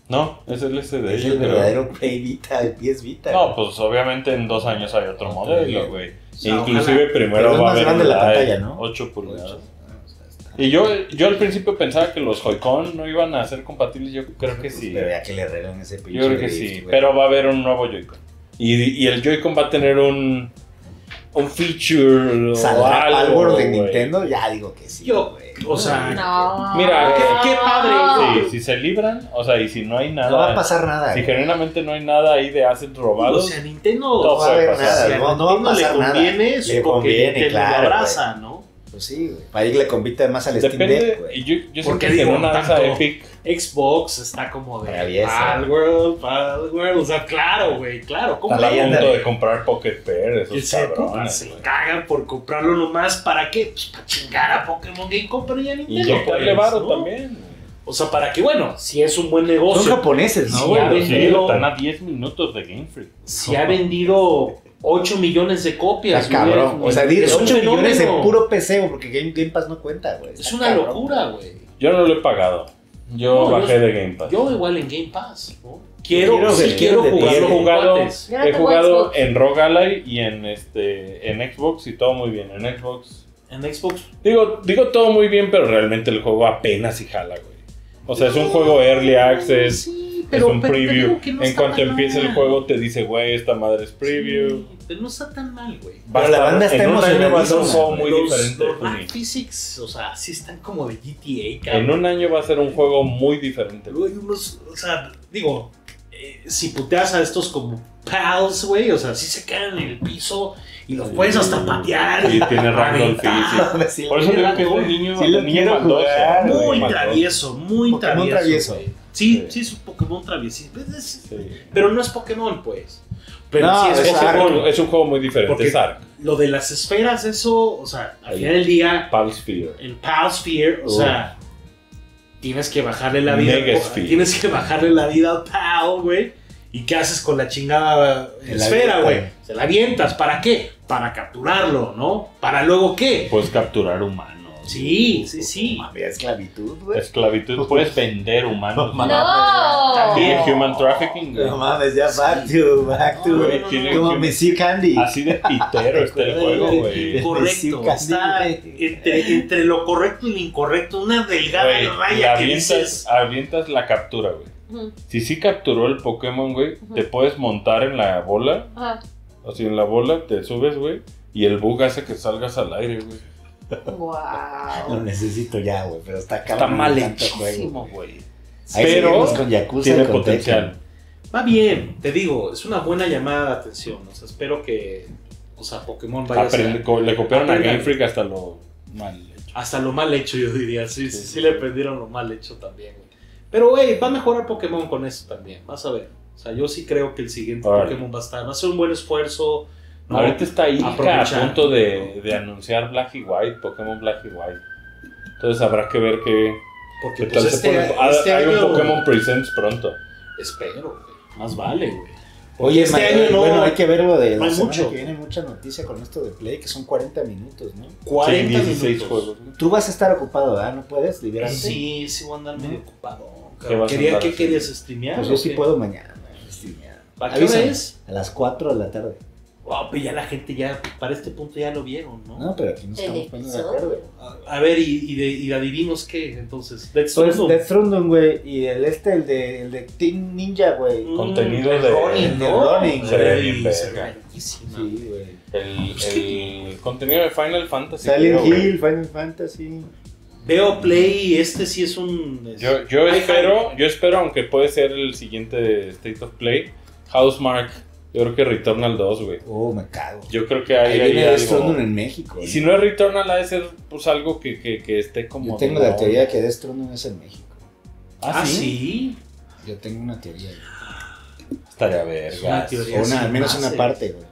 No, es el SD. Es el creo. verdadero Play Vita, el PS Vita. No, pues obviamente en dos años hay otro modelo, güey. sea, Inclusive ojalá. primero Pero va a haber grande la Live, pantalla, ¿no? 8 pulgadas. Ocho. Ah, Y yo, yo al principio pensaba que los Joy-Con no iban a ser compatibles, yo creo que sí. Pero ya que le arreglan ese pinche Yo creo que sí, güey. pero va a haber un nuevo Joy-Con. Y, y el Joy-Con va a tener un, un feature o ¿Saldrá algo, Palworld de güey. Nintendo? Ya digo que sí, Yo, güey. o sea, No. Mira, qué- qué padre. Sí, si se libran, o sea, y si no hay nada, No va a pasar nada, si genuinamente no hay nada ahí de assets o robados, sea, Nintendo. No va a haber nada, si a no, no va a Nintendo pasar le nada. conviene, es Le porque conviene, Nintendo claro, lo abraza, ¿no? Pues sí, güey. Para irle convite más al Steam Deck, depende. güey. Y yo, yo siento Porque que en una de Epic, Xbox está como de. Palworld, Palworld, o sea, claro, güey, claro, ¿cómo está a punto de comprar Pocket Pair, que esos se, cabrones. se cagan por comprarlo nomás, ¿para qué? Pues para chingar a Pokémon Game Company y a Y Nintendo. inyectarle pues, varo ¿no? también. O sea, para que, bueno, si es un buen Son negocio, japoneses, ¿no, Sí, güey? ha Pero sí, vendido- están a 10 minutos de Game Freak. si ha vendido 8 millones de copias. Está cabrón. güey, O sea, es 10, un 8 millones en fenómeno. puro PC, porque Game, Game Pass no cuenta, güey. Es una cabrón. locura, güey. Yo no lo he pagado. Yo No, bajé yo- de Game Pass. Yo igual en Game Pass, ¿no? Quiero, Quiero sí, quiero jugarlo jugado, no he jugado en Rogue Ally y en este en Xbox y todo muy bien. En Xbox. En Xbox. Digo, digo todo muy bien, pero realmente el juego apenas y jala, güey. O sea, es un juego early access, Sí, es un pero preview. no en cuanto tan empiece el juego te dice, güey, esta madre es preview. Sí, pero no está tan mal, güey. Pero la banda está en un año va a ser un juego muy los, diferente. los Physics, o sea, sí están como de GTA, En cabrón. un año va a ser un juego muy diferente. Luego hay unos, o sea, digo, eh, si puteas a estos como pals, güey, o sea, sí se quedan en el piso y los puedes hasta patear. Y tiene aventar. físico. Sí, Por eso digo que es un niño, Sí niño jugar, Muy maldoso. travieso, muy travieso. Sí, Sí. sí, es un Pokémon. Pues Sí. Pero no es Pokémon, pues. Pero No, sí es, es Pokémon. juego, es un juego muy diferente. Porque- Es. Lo de las esferas, eso, o sea, al El- final del día, Palsphere. el Pal Sphere, o sea, tienes que bajarle la vida. Megasphere. Tienes que bajarle la vida al Pal, güey. ¿Y qué haces con la chingada la esfera, güey? Se la avientas. ¿Para qué? Para capturarlo, ¿no? ¿Para luego qué? Puedes capturar humanos. Sí, sí, sí. Mami, esclavitud, güey. Esclavitud. Puedes vender humanos. No, No. También human trafficking. güey. No mames, ya back to, back to, Güey, tiene- como Messi Candy. Así de pitero está el juego, güey. Correcto. Está entre, entre lo correcto y lo incorrecto. Una delgada Güey, le raya que avientas, dices. avientas la captura, güey. Si sí capturó el Pokémon, güey, te puedes montar en la bola. Ajá. Así en la bola, te subes, güey. Y el bug hace que salgas al aire, güey. Lo Wow. necesito ya, güey, pero está Está cabrón. mal tanto juego. hechísimo, güey. Ahí Pero seguimos con Yakuza Tiene con potencial. Va bien, te digo, es una buena llamada de atención. O sea, espero que, o sea, Pokémon vaya a ser le copiaron a. Game Freak hasta lo mal hecho. hasta lo mal hecho, yo diría. Sí, sí, Sí, le aprendieron lo mal hecho también. güey. Pero, güey, va a mejorar Pokémon con eso también. Vas a ver. O sea, yo sí creo que el siguiente. Pokémon va a estar. Va a ser un buen esfuerzo. ¿No? Ahorita está Ica a punto de, de anunciar Black y White, Pokémon Black y White. Entonces habrá que ver qué, Porque qué pues, tal este, se pone. Ah, este Hay año. un Pokémon Presents pronto. Espero, güey. Más vale, güey. Oye, Este año no- bueno, hay que ver lo de la semana mucho. que viene, mucha noticia con esto de Play, que son 40 minutos, ¿no? 40 Sí, 16 minutos. juegos. Tú vas a estar ocupado, ¿verdad? ¿No puedes liberarte? Sí, sí, voy a andar medio ¿No? ocupado. ¿Qué Quería, ¿Qué querías streamear? Pues yo sí qué? puedo mañana. sí, ya. ¿A qué hora es? A las 4 de la tarde. Wow, pues ya la gente ya, para este punto ya lo vieron, ¿no? No, pero aquí nos estamos poniendo de acuerdo. A, a ver, y, y, de, y adivinos qué, entonces. Death Pues Stranding. Death Stranding, güey, y el este, el de, el de Team Ninja, güey. Mm, contenido de- Ronin, ¿no? Ronin. Verguísima. Sí, güey. El, el contenido de Final Fantasy. Silent creo, güey. Hill, Final Fantasy. Veo Play, este sí es un... es- Yo, yo espero, yo espero, aunque puede ser el siguiente State of Play, Housemark. Yo creo que Returnal 2, güey. Oh, me cago. Yo creo que Ahí hay, hay viene algo. Stranding en México. Y si no es Returnal, ha de ser pues algo que, que, que esté como. Yo tengo la teoría que Death Stranding es en México. Ah, sí. Yo tengo una teoría. güey. Estaría Es una verga. O una, al menos una parte, güey.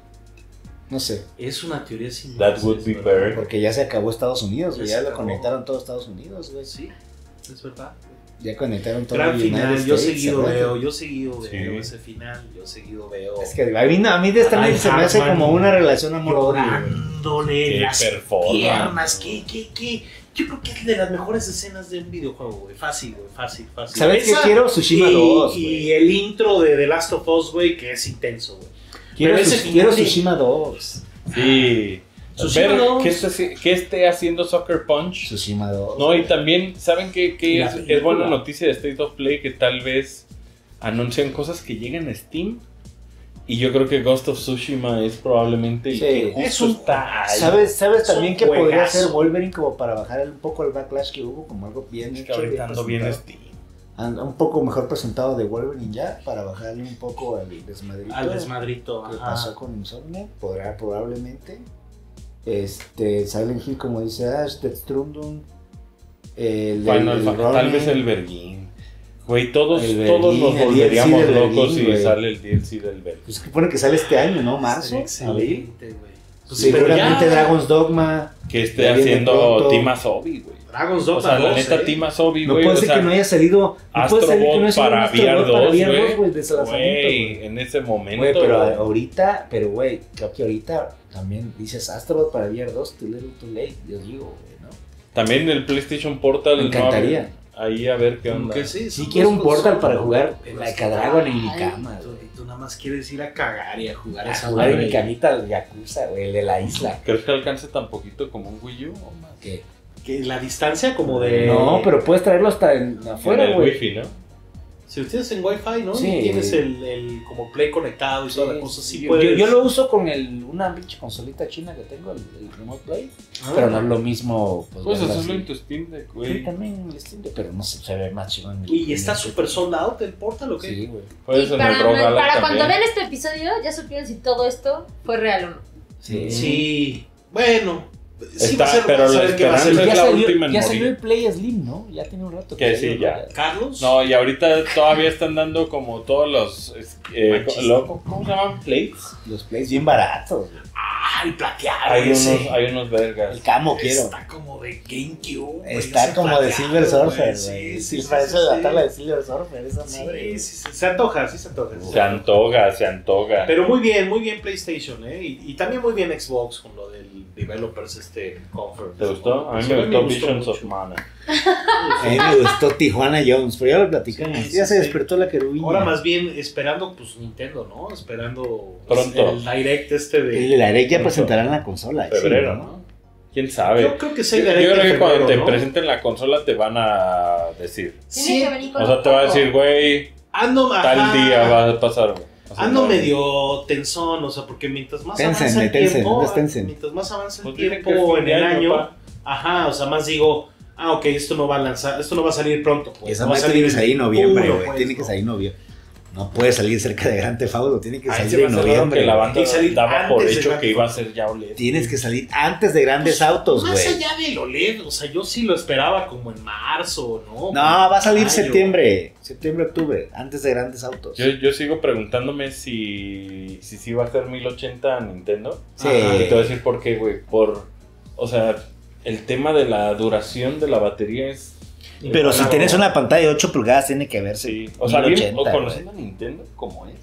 No sé. Es una teoría sin That bases, would be fair. Porque ya se acabó Estados Unidos, güey. Ya Ya lo conectaron todos Estados Unidos, güey. Sí, es verdad. Ya conectaron todo Gran final, yo States, seguido ¿verdad? veo, yo seguido Sí. veo ese final, yo seguido veo. Es que a mí, a mí de se me hace como una relación llorándole Qué las piernas, que, que, que. Yo creo que es de las mejores escenas de un videojuego, güey. Fácil, güey, fácil, fácil. ¿Sabes qué quiero? Tsushima y, 2, Y el intro de The Last of Us, güey, que es intenso, güey. Quiero, Pero ese Tsush- final quiero Tsushima 2. Sí. Ver qué, esté, qué esté haciendo Sucker Punch. Tsushima 2. No, y también, ¿saben qué, qué es, es buena noticia de State of Play? Que tal vez anuncian cosas que llegan a Steam. Y yo creo que Ghost of Tsushima es probablemente el Sí. que justo Es un está. ¿Sabes, sabes Es un también que podría ser Wolverine como para bajar un poco el backlash que hubo, como algo bien Es que hecho, ahorita ando bien presentado? Steam. Un poco mejor presentado de Wolverine ya, para bajarle un poco al desmadrito Al desmadrito, que ajá. pasó con Insomnia, podrá probablemente. Este, Silent Hill, como dice Ash, Death Stranding, el, Final el Fa- tal vez el Berguín. Güey, todos, El todos nos el volveríamos locos si sale el DLC del Berguín. Pues que pone que sale este año, ¿no? Marzo. Excelente, güey. Pues, Seguramente ya- Dragon's Dogma. Que esté haciendo. Team Asobi, güey. Dragon's O sea, la 2, neta, eh. Team Asobi, No güey. puede o ser sea, que no haya salido. No puede ser que no haya Astrobot salido para VR 2, para VR 2, güey. de lanzamiento, Güey, en ese momento. Güey, pero güey. ahorita, pero güey, creo que ahorita también dices Astrobot para VR 2, too little too late, yo digo, güey, ¿no? También el PlayStation Portal. Me no encantaría. abre- ahí a ver qué onda. que sí, quiero un Portal para ¿no? jugar Like es a Dragon en mi cama, Tú, güey. tú nada más quieres ir a cagar y a jugar A esa jugar en mi camita al Yakuza, güey, el de la isla. ¿Crees que alcance tan poquito como un Wii U o más? ¿Qué? Que la distancia como de... No, pero puedes traerlo hasta en, afuera, güey. Wi-Fi, ¿no? Si ustedes en Wi-Fi, ¿no? Sí. Y tienes el, el como Play conectado y Sí, toda la cosa, sí yo, puedes... yo- yo lo uso con el, una pinche consolita china que tengo, el, el Remote Play, Ah. pero no es lo mismo. Pues, Puedes hacerlo así. en tu Steam Deck, Sí, güey. también en el Steam Deck, pero no sé, se ve más chido Y está súper sold out el Portal, ¿o qué? Sí, güey. Puedes y en para, el para también. cuando vean este episodio, ya supieron si todo esto fue real o no. Sí. Sí. Bueno. Sí Está, va a ser, pero ver qué va a es ya la salió, última en ya morir. salió el Play Slim, ¿no? Ya tiene un rato. Que sí, ya. ¿no? Carlos. No, y ahorita todavía están dando como todos los. eh, lo- ¿Cómo se llaman? Plates. Los Plays bien baratos. Ah, el plateado Hay ese. unos, hay unos vergas. El camo quiero. Está como de GameCube. Está como de Silver Surfer, Sí, güey. sí, Sí, sí, parece sí, la sí. tabla de Silver Surfer, esa Sí, madre. sí, sí, se antoja, sí se antoja. Se antoja, se antoja. Pero muy bien, muy bien PlayStation, ¿eh? Y, y también muy bien Xbox con lo del Developers este Conference. ¿Te gustó? A mí me gustó Visions of Mana. A mí me gustó Tijuana Jones, pero ya lo platicamos. Sí, sí, ya se sí. despertó la querubina. Ahora más bien esperando, pues Nintendo, ¿no? Esperando Pronto. el Direct este El de la Direct ya Pronto. presentarán la consola. sí, Febrero, ¿no? ¿Quién sabe? Yo creo que Yo, sí, yo Direct creo que cuando te ¿no? presenten la consola te van a decir. Sí, que venir con O sea, te va a decir, güey, ando tal ajá, día va a pasar, güey. O sea, Ando no- medio tensón, o sea, porque mientras más Tencent, avanza el tiempo, mientras más avanza el Pues tiempo en el año, pa. ajá, o sea, más digo, ah, ok, esto no va a lanzar, esto no va a salir pronto, pues. Esa no va a madre tiene que salir en noviembre, güey. pues, tiene que salir en noviembre. No puede salir cerca de Grand Theft Auto, tiene que salir en noviembre. que la güey. banda Y salir daba por hecho que iba a ser ya OLED. Tienes que salir antes de grandes autos, Más güey. allá del OLED, o sea, yo sí lo esperaba como en marzo, ¿no? No, va a salir Mayo. septiembre, septiembre, octubre, antes de grandes autos. Yo, yo sigo preguntándome si, si sí va a ser 1080 Nintendo. Sí. Ajá. Y te voy a decir por qué, güey. Por, o sea, el tema de la duración de la batería es... Pero si tienes una pantalla de 8 pulgadas, tiene que verse. Sí, o sea, bien, 1080, o güey. conociendo a Nintendo como es,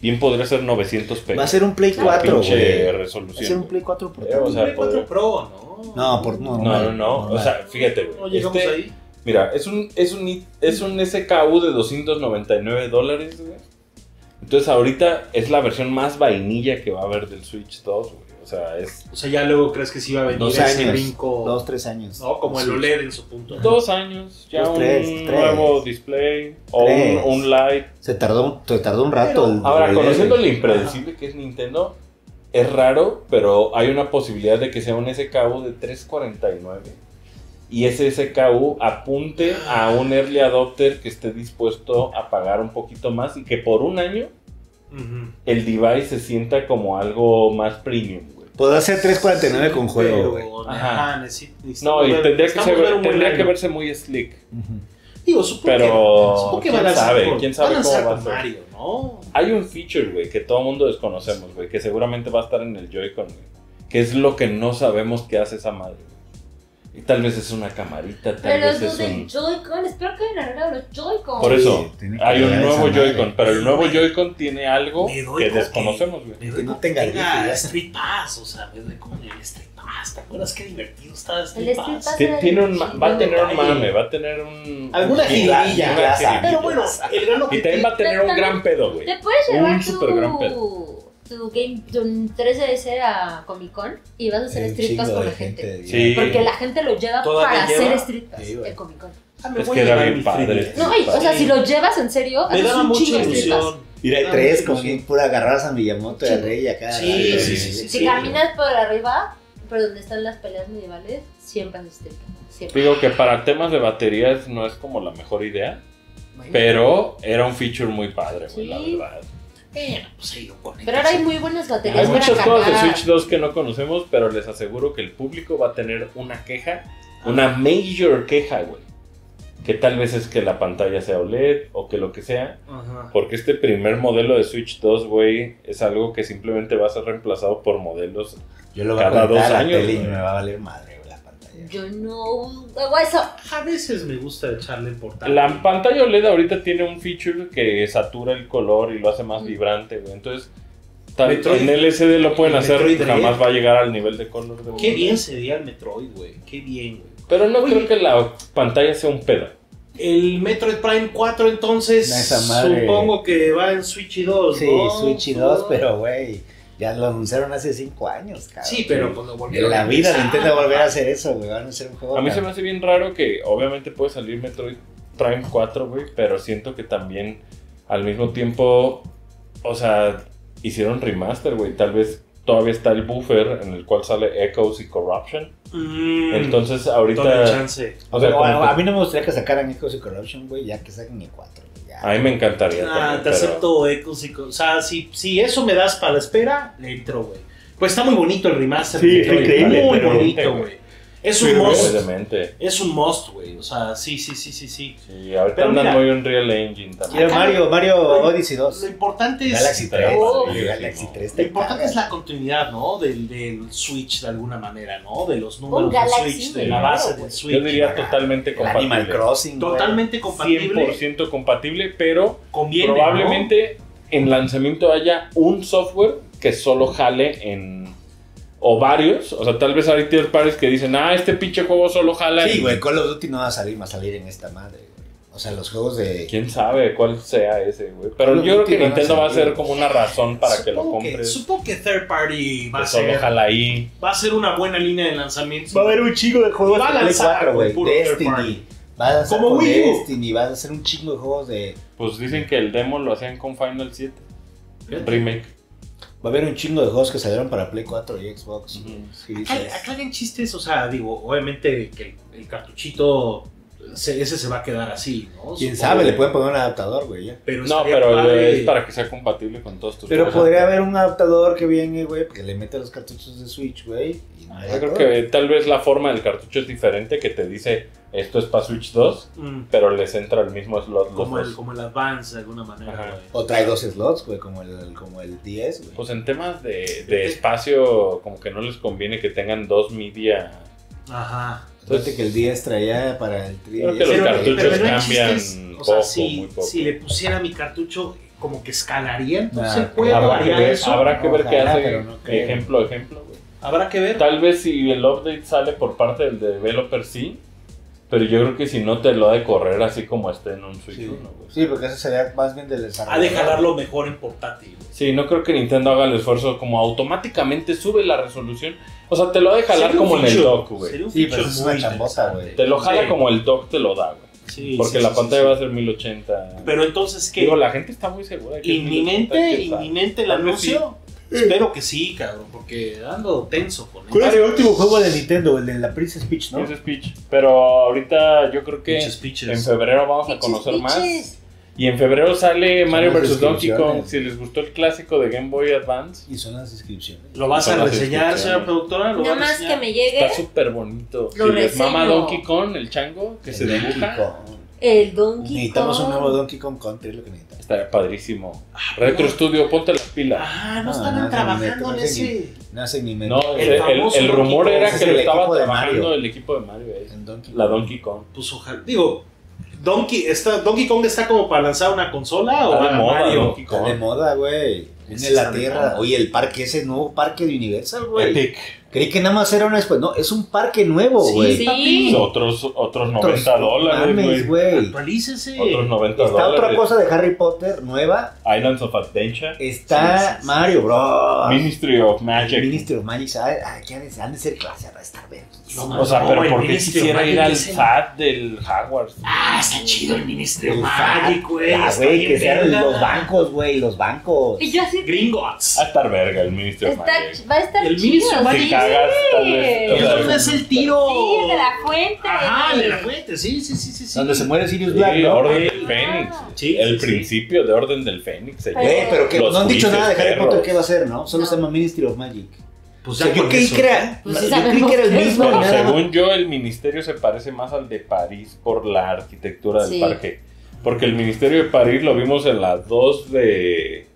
bien podría ser 900p. Va a ser un Play La 4, pinche güey. Va a resolución. ser un. Play 4 Eh, portátil. o sea, Play 4 poder- Pro, ¿no? No, por no. No, no, no. O sea, fíjate, no güey. llegamos Este- ahí. Mira, es un, es un, i- es un SKU de 299 dólares, güey. Entonces ahorita es la versión más vainilla que va a haber del Switch 2, güey. O sea, es O sea, ya luego crees que sí va a venir Dos ese años. brinco. Dos, tres años. ¿no? Como el. OLED en su punto. dos años, ya Dos, un tres, nuevo display o un, Lite. Se tardó, se tardó un rato. Pero- el- Ahora, el- conociendo lo el- impredecible que es Nintendo, es raro, pero hay una posibilidad de que sea un SKU de 349 y ese SKU apunte a un early adopter que esté dispuesto a pagar un poquito más y que por un año el device se sienta como algo más premium. Podrá ser 349 con juego, güey. Ajá. No, y ver- tendría que, ser- ver tendría que verse muy slick. Digo, supongo Pero, que, supongo que va a ¿quién lanzar sabe? ¿Quién sabe a cómo va a con ser? Mario, ¿no? Hay un feature, güey, que todo mundo desconocemos, güey, que seguramente va a estar en el Joy-Con, güey. Que es lo que no sabemos que hace esa madre. Y tal vez es una camarita, tal Pero vez es un... Joy-Con, espero que hayan arreglado los Joy-Con. Por eso, Sí, hay un nuevo. Joy-Con, pero el nuevo Joy-Con tiene algo que con desconocemos, güey. Que no tenga. Street Pass, o sea, me doy con el Street Pass. ¿Te acuerdas qué divertido estaba El Street Street Pass? Pass. Ti- Tiene un, ma- va a tener un mame, va a tener un... Alguna un- jiribilla. Pero bueno, el gran Y también va a tener un gran pedo, güey. Te puedes Un super gran pedo. Tu, tu game, tu 3DS a Comic Con y vas a hacer Hay Street Pass con la gente. Sí. Porque la gente lo lleva ¿Todavía para lleva? hacer Street Pass Sí, en Comic Con. Ah, Es que a era bien padre. 3DS. No, y, o sea, si lo llevas en serio, Me haces daba un mucha chingo de Street Pass. ilusión. Ir al Ah, 3 pues con sí. pura agarradas a Miyamoto de Sí. Rey acá. Sí, la- sí, sí, sí. Si caminas por arriba, por donde están las peleas medievales, siempre haces Street Pass. Siempre. Digo que para temas de baterías no es como la mejor idea, pero era un feature muy padre, güey, la Sí. verdad. Bueno, pues ahí lo conectas. Pero ahora hay muy buenas baterías Hay para muchas cosas de. Switch 2 que no conocemos, pero les aseguro que el público va a tener una queja, una major queja, güey. Que tal vez es que la pantalla sea OLED o que lo que sea. Ajá. Porque este primer modelo de Switch 2, güey, es algo que simplemente va a ser reemplazado por modelos. Yo lo voy a Cada dos a la años, tele y me va a valer madre. Yo no hago eso. A veces me gusta echarle portátil. La pantalla OLED ahorita tiene un feature que satura el color y lo hace más Mm. vibrante, güey. Entonces, tal, Metroid- en LCD lo pueden hacer, Metroid Dread. jamás va a llegar al nivel de color de Qué bien se veía el Metroid, güey. Qué bien, güey. Pero no Oye. creo que la pantalla sea un pedo. El Metroid Prime 4, entonces, No, supongo que va en Switch y 2, Sí, ¿no? Switch y 2, pero güey, ya lo anunciaron hace 5 años, cabrón. Sí, pero pues lo volvieron En la vida empezar. Nintendo va a volver a hacer eso, güey. Van a hacer un juego. A mí se me hace bien raro que obviamente puede salir Metroid Prime 4, güey, pero siento que también al mismo tiempo, o sea, hicieron remaster, güey. Tal vez todavía está el buffer en el cual sale Echoes y Corruption. Mm, Entonces ahorita... chance. O sea, a mí no me gustaría que sacaran Echoes y Corruption, güey, ya que saquen el 4. A mí me encantaría. Ah, también, te pero- acepto Ecos y co- O sea, si, si eso me das para la espera, le entro, güey. Pues está muy bonito el remaster. Sí, increíble, Muy pero- bonito, güey. Es un must. Obviamente. Es un must, güey. O sea, sí, sí, sí, sí, sí. Sí, ahorita Pero andan mira. muy Unreal Engine también. Quiero Mario, Mario Odyssey 2. Lo importante es. Galaxy 3. Oh. güey, Galaxy 3. Lo te importante cagas. es la continuidad, ¿no? Del, del Switch de alguna manera, ¿no? De los números del Switch, de la base del Switch. Yo diría totalmente compatible. Animal Crossing. Totalmente compatible. 100% compatible, pero Conviene, probablemente en lanzamiento haya un software que solo jale en. O varios. O sea, tal vez hay tier pares que dicen, ah, este pinche juego solo jala Sí, güey, Call of Duty no va a salir, va a salir en esta madre, güey. O sea, los juegos de. Quién sabe cuál sea ese, güey. Pero yo creo que Nintendo va a ser como una razón para que lo compres. supongo que Third Party va que a, solo ser, jala ahí. va a ser una buena línea de lanzamiento. Va a haber un chingo de juegos Va a de Play lanzar 4, güey. Destiny. party. Va a hacer Como con Wii U. Destiny, va a hacer un chingo de juegos de. Pues dicen que el demo lo hacían con Final 7. Remake. Va a haber un chingo de juegos que salieron para Play 4 y Xbox. Sí, Acá, dices. acá hay chistes, o sea, digo, obviamente que el, el cartuchito, se- ese se va a quedar así, ¿no? Quién Supongo. sabe, le pueden poner un adaptador, güey. ya. Pero No, pero padre. es para que sea compatible con todos tus Pero podría haber un adaptador que viene, güey, que le mete los cartuchos de Switch, güey. y no hay Yo creo que tal vez la forma del cartucho es diferente, que te dice esto es para Switch 2, Mm, pero les entra el mismo slot los como, el, como el Advance, de alguna manera, güey. O trae dos slots, güey, como el, como el 10, güey. Pues en temas de, de espacio, como que no les conviene que tengan dos media. Ajá. Fíjate que el 10 traía para el 3. Creo que los Pero- cartuchos pero hay cambian chistes, o sea, poco, si, muy poco. si le pusiera mi cartucho, como que escalaría entonces Nah, juego, Habrá que ver, eso. habrá que ver qué Ojalá, hace. pero no ejemplo, ejemplo, güey. Habrá que ver. Tal vez si el update sale por parte del developer, sí. Pero yo creo que si no te lo ha de correr así como está en un Switch Sí. 1, güey. Sí, porque eso sería más bien del desarrollo. Ha de jalarlo mejor en portátil. güey. Sí, no creo que Nintendo haga el esfuerzo como automáticamente sube la resolución. O sea, te lo ha de jalar como en el dock, güey. sería un Sí, pero feature es una muy chambota, interesante. güey. Te lo jala Sí. como el dock te lo da, güey. Sí, Porque sí, la sí, pantalla sí. va a ser 1080. Pero entonces, ¿qué? Digo, la gente está muy segura de que Inminente, 1080, quién sabe. inminente el anuncio. Espero que sí, cabrón, porque ando tenso con ¿Cuál es el último juego de Nintendo? El de la Princess Peach, ¿no? Es Peach. Pero ahorita yo creo que en febrero vamos a conocer más. Y en febrero sale Mario vs. Donkey Kong. Si les gustó el clásico de Game Boy Advance, Y son las inscripciones. ¿Lo vas a reseñar, señora productora? ¿Lo Nada más que me llegue. está súper bonito. Lo si les mama. Donkey Kong, el chango, que se El dibuja. Donkey Kong. El Donkey Necesitamos un Kong. nuevo Donkey Kong Country, es lo que necesitamos. Estaría padrísimo. Retro Studio, ponte las pilas. Ah, no No, estaban no, trabajando en no, ese. No hace ni me No, El rumor Kong. era que es lo estaba trabajando Mario. el equipo de Mario. eh. en Donkey La Kong. Donkey Kong. Pues ojalá. Digo, Donkey, está, Donkey Kong está como para lanzar una consola o Está de moda, Mario. Donkey Está de Kong. moda, güey. Viene la tierra. Oye, el parque, ese nuevo parque de Universal, güey. Epic. Creí que nada más era una después. No, es un parque nuevo, Sí, güey. Sí. papi. Otros, otros 90 Otros- dólares, güey. Actualícese. Otros 90 Está dólares. otra cosa de Harry Potter nueva. Islands of Adventure. Está Sí, sí, sí. Mario Bros. Ministry of Magic. Ministry of Magic. Ah, ¿qué han de, han de ser clase, va a estar bien. No, O sea, No, pero el ¿por qué quisiera ir al el- SAT del Hogwarts? Ah, está chido el Ministry of El Magic, güey. Ah, güey, que sean los bancos, güey, los bancos. Y yo así. Gringotts. A estar verga el Ministry of Magic. va a estar El chido. Ministry of sí, Magic. Si cagas, tal vez. ¿Es sea, donde es el tiro? Sí, el de la fuente. Ajá, el de la fuente, sí, sí, sí, sí. sí. Donde se muere Sirius Sí, Black, ¿no? Orden Eh, del Fénix. sí, el sí, sí. principio de Orden del Fénix. se Pero- llama. Güey, pero que no han dicho nada de Harry. Potter qué va a ser, ¿no? Solo No. se llama Ministry of Magic. Pues O sea, ya yo creí que era, Pues sí yo creí que era el mismo. según yo, el ministerio se parece más al de París por la arquitectura del Sí. parque. Porque el ministerio de París lo vimos en las dos de.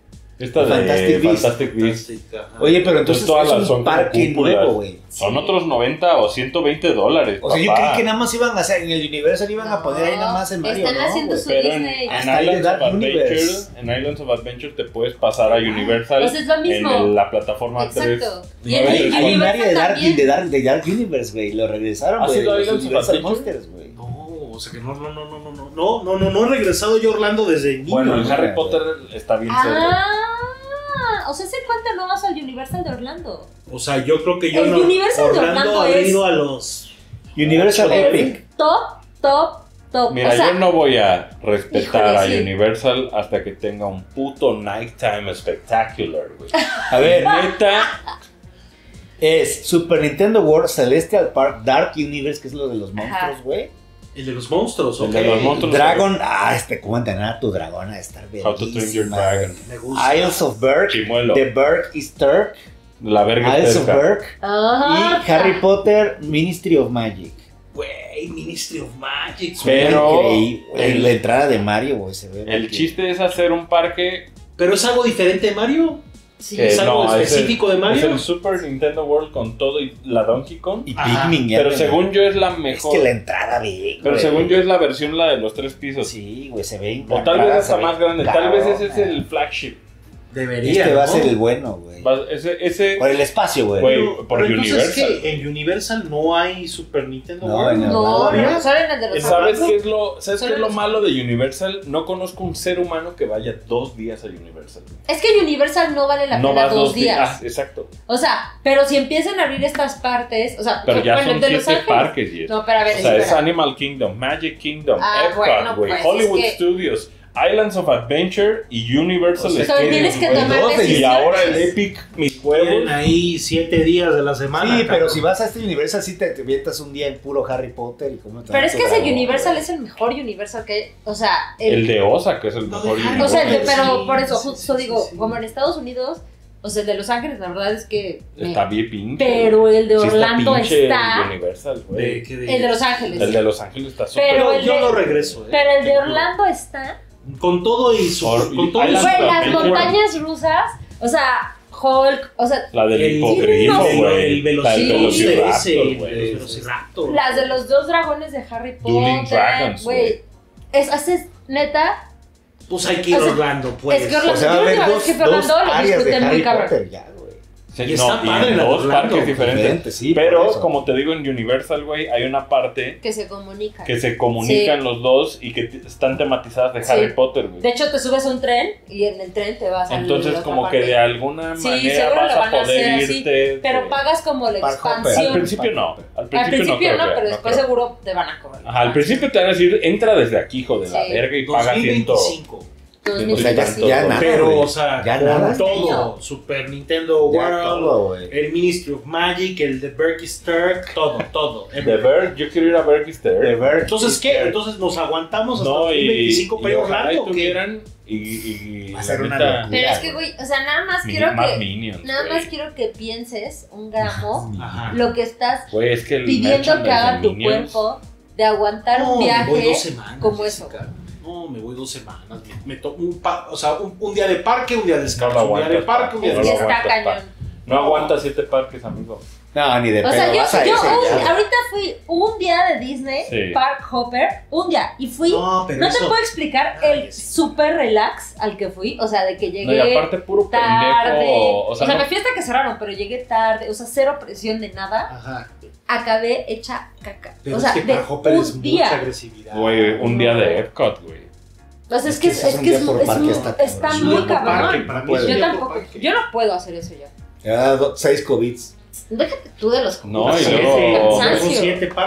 Esta de Fantastic Beasts. Fantastic Beasts. Fantástica, ajá. Oye, pero entonces todas es son un como parque cúpulas. nuevo, güey. Son Sí. otros 90 o 120 dólares. O sea, yo papá. creí que nada más iban a hacer, en el Universal iban a poner ahí nada más el Mario, Están ¿no, haciendo güey? su Pero en, Disney. en Hasta de Islands Dark of Adventure, Universe. en Islands of Adventure te puedes pasar a Universal Pues es lo mismo. en el- la plataforma 3. Exacto. Y No, en hay- un área de Dark, de, Dark, de Dark Universe, güey. Lo regresaron, ¿Has güey. los Islands of Adventure? Monsters, güey. O sea que no, no, no, no, no, no, no, no, no, no he regresado yo a Orlando desde niño. Bueno, el no, Harry. Potter está bien cerca. Ah, o sea, ¿hace cuánto no vas al Universal de Orlando? O sea, yo creo que yo El no. Universal de Orlando Orlando ha es- ido a los. Universal Epic. Top, top, top. Mira, o sea, yo no voy a respetar Híjole, a sí. Universal hasta que tenga un puto Nighttime Spectacular, güey. A ver, Neta, es Super Nintendo World, Celestial Park, Dark Universe, que es lo de los monstruos, güey. El de los monstruos, El ok. de los monstruos. Dragon, ah, este, ¿cómo entrenar a tu dragón a estar bien? How to Train Your Dragon. Me gusta. Isles of Berk, Chimuelo. The Berk is Turk, La verga Isles es of. Berk Ajá. y Harry Potter, Ministry of Magic. Güey, Ministry of Magic. Pero- el- la entrada de Mario, güey, se ve. El chiste es hacer un parque Pero es algo diferente de Mario. Sí. que ¿Es algo no, específico el, de Mario? Es el Super Nintendo World con todo y la Donkey Kong. Y. Pikmin, ya Pero según yo es la Es mejor. que la entrada, ve. Pero güey. según yo es la versión la de los tres pisos. Sí, güey, se ve. O tal vez hasta más grande. Tal vez ese es el flagship. Debería. Este va a ¿no? ser el bueno, güey. Ese, ese Por el espacio, güey. Pero, por pero entonces, Universal. ¿qué? ¿En Universal no hay Super Nintendo No, World? No, no, solo en el de los ¿Sabes qué es lo, ¿sabes qué es lo malo de Universal? No conozco un ser humano que vaya dos días a Universal. Es que Universal no vale la No pena dos dos días. días. Ah, exacto. O sea, pero si empiezan a abrir estas partes, o sea, Pero ya bueno, son de Los siete Ángeles- parques. No, pero a ver, O sea, es. Animal Kingdom, Magic Kingdom, Ah, Epcot, bueno, güey, pues, Hollywood es que- Studios, Islands of Adventure y Universal O sea, Studios. tienes que tomar Y ahora el Epic, mis huevos. ahí siete días de la semana. Sí, pero si vas a este Universal, sí te, te avientas un día en puro Harry Potter y cómo Pero es que ese Universal es el mejor Universal que, o sea, El de Osa, que es el mejor Harry o sea, el de- Universal. pero Sí, por eso justo sí, digo, sí. como en Estados Unidos, o sea, el de Los Ángeles la verdad es que me- Está bien pinche. pero el de Sí está Orlando está, Universal, güey. de- el de Los Ángeles. El de Los Ángeles está súper. Pero Pero el yo de- no regreso. ¿eh? Pero el de Te. Orlando está Con todo y su. Or- con todo y su- Güey, las montañas rusas, o sea, Hulk, o sea, La del El- hipogrifo, el- güey. el velociraptor güey. velociraptor. las de los dos dragones de Harry Potter, güey. es neta, Pues hay que ir O sea, Orlando, pues. es que Orlando- O sea, la última vez que Orlando lo disfruté muy cabrón. Ya. Sí, Y está no, padre en la dos Orlando, parques diferentes. Diferente, sí, Pero, como te digo, en Universal, güey, hay una parte que se comunican. que se comunican los dos y que están tematizadas de Sí. Harry Potter, güey. De hecho, te subes a un tren y en el tren te vas a Entonces, como que de alguna Sí, manera vas a van a poder así, irte. Pero pagas como la Park Hopper. Al expansión. principio no. Al Al principio, principio no, no, creo, pero no después creo. seguro te van a cobrar. Ajá, al principio te van a decir, entra desde aquí, hijo de la Sí. verga, y paga ciento. 2025. O sea, ya, nada, Pero, o sea, Ya con nada. todo. Super Nintendo World, todo, el Ministry of Magic, el de Berkey todo, todo. De Berg, yo quiero ir a. De ver. Entonces, ¿qué? Entonces nos aguantamos hasta No, y, 2025 y para ir a ojalá y Orlando. ¿o qué? y, y Va a ser la una locura. Pero es que, güey, o sea, nada más quiero más que. minions, Nada más quiero que pienses un gramo Ajá. lo que estás es que pidiendo que haga tu Minions- cuerpo de aguantar No, un viaje como eso. No, me voy dos semanas. Me, me to- un, pa- o sea, un, un día de parque, un día de descanso. No un día de parque, un día de descanso. No aguanta siete parques, amigo. No, ni de O sea, yo, vas a yo ese un- ya. ahorita fui un día de Disney, Sí. Park Hopper, un día, y fui. No, No, pero te eso. puedo explicar Ay, el sí. super relax al que fui. O sea, de que No, llegué. y aparte puro tarde. pendejo. O sea, no- me fui hasta que cerraron, pero llegué tarde. O sea, cero presión de nada. Ajá. Acabé hecha caca. Pero o sea, es que de para Hopper un es mucha día. agresividad. güey, un día de Epcot, güey. O sea, es Es que que es, si es es un que es, muy- está. Es un muy parque, cabrón. para mí puedo. es un Yo tampoco, parque. yo no puedo hacer eso ya. Me da do- seis COVIDs. Déjate tú de los No, y Siete, luego-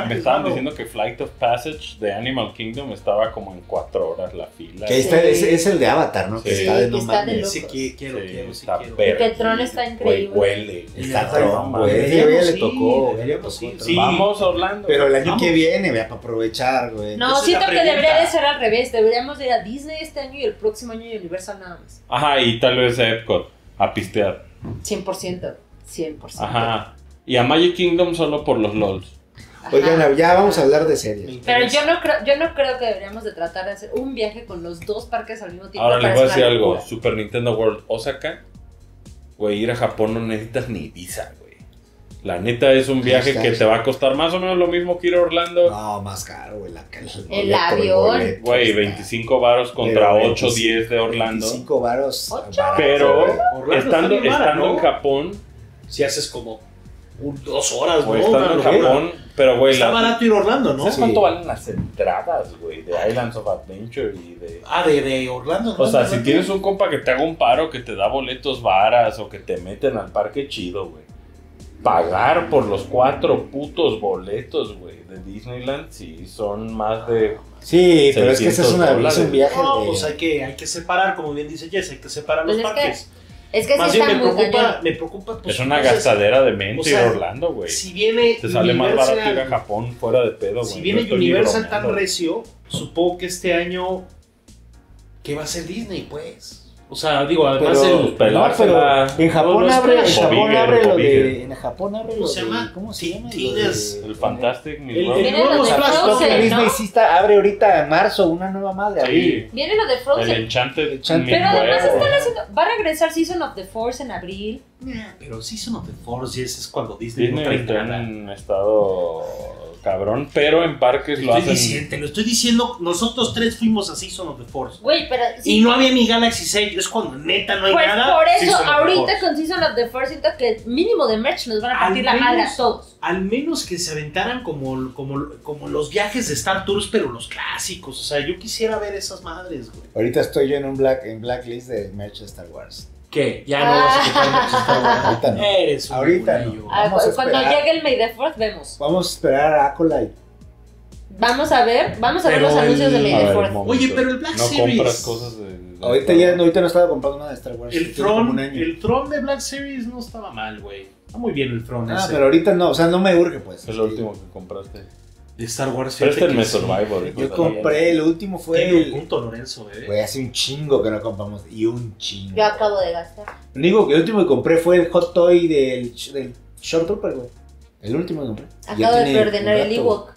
Me estaban diciendo que Flight of Passage de Animal Kingdom estaba como en cuatro horas la fila. Que está, Sí. es, es el de Avatar, ¿no? Que Sí, está de que no está de mames. locos. Sí, qui- quiero, Sí, quiero, sí está quiero. verga. Que el Tron está increíble. Huele. Está no güey. mames. Ya le Sí, tocó. ya le tocó sí. Vamos Orlando. Pero el año Vamos. que viene, vea, para aprovechar, güey. No, Esa es siento que debería de ser al revés. Deberíamos de ir a Disney este año y el próximo año Universal nada más. Ajá, y tal vez a Epcot a pistear. 100%. 100%. Ajá. Y a Magic Kingdom solo por los LOLs. Ajá. Oigan, ya vamos a hablar de series. Pero yo no creo, yo no creo que deberíamos de tratar de hacer un viaje con los dos parques al mismo tiempo. Ahora les voy a decir algo. Super Nintendo World Osaka. Güey, ir a Japón no necesitas ni visa, güey. La neta es un viaje que te va a costar más o menos lo mismo que ir a Orlando. No, más caro, güey. La, el, El avión. Güey, está- 25 varos contra Pero 8, 10 de Orlando. 25 varos. Barato, Pero. Orlando estando, barato, estando en. Japón, Si haces como un- dos horas, güey, en. Japón, pero güey, Está la- barato ir a Orlando, ¿no? ¿sabes Sí. cuánto valen las entradas, güey? De Islands of Adventure y de... Ah, de, de Orlando. O sea, Orlando, si tienes un compa que te haga un paro, que te da boletos varas o que te meten al parque chido, güey. Pagar por los cuatro putos boletos, güey, de Disneyland, sí, son más de... Sí, pero es que ese es, 600 una, es un viaje No, de... pues hay que, hay que separar, como bien dice Jess, hay que separar Pues los es que parques. Es que Más sí bien está me muy preocupa, cañón. me preocupa, pues, es una entonces, gastadera de mente o sea, ir a Orlando, güey. Si viene Te sale más barato ir a Japón fuera de pedo, güey. Si viene Universal tan recio, supongo que este año. ¿Qué va a ser Disney, pues? O sea, digo, además Pero, el. el- pero- no, pero en Japón abre, en. Japón abre lo de, en Japón abre ¿Cómo lo se de? ¿cómo se llama? De- El Fantastic El, New el Frozen, ¿no? Disney sí está, abre ahorita en marzo una nueva madre, Sí. abril. Viene lo de El Frozen. Enchanted, Enchanted. Pero además están haciendo. Va a regresar Season of the Force en abril. Pero Season of the Force Yes, es cuando Disney, no Disney trae está en estado cabrón, pero en parques lo estoy hacen. diciendo, te lo estoy diciendo, nosotros tres fuimos a Season of the Force. Güey, pero. sí, Y no había ni Galaxy 6, es cuando neta no hay Pues nada. por eso, Season ahorita con Season of the Force siento que mínimo de merch nos van a partir la madre menos- a todos. Al menos que se aventaran como, como, como los viajes de Star Tours, pero los clásicos. O sea, yo quisiera ver esas madres, güey. Ahorita estoy yo en un black, en blacklist de merch de Star Wars. ¿Qué? Ya no vas a quitar mucho Star Wars. Ahorita no. Eres un Ahorita no. Ah, Vamos a cu- cuando esperar. llegue el May the Force, vemos. Vamos a esperar a Acolyte. Vamos a ver, vamos a ver Pero los anuncios de May the momento. Oye, pero el Black no Series. compras cosas de. de- Ahorita ya no, ahorita no estaba comprando nada de Star Wars. El Tiene como un Tron, año. el Tron de Black Series no estaba mal, güey. Está muy bien el Tron Ah, ese. pero ahorita no, o sea, no me urge pues. Es lo último que compraste. De Star Wars. Préstenme que sí. Survivor. Yo compré, el último fue Tiene un el... punto, Lorenzo, eh. Güey, hace un chingo que no compramos. Y un chingo. Yo acabo de gastar. Lo único que el último que compré fue el Hot Toy del, del Short Trooper, güey. El último que compré. Acabo de preordenar un el Ewok.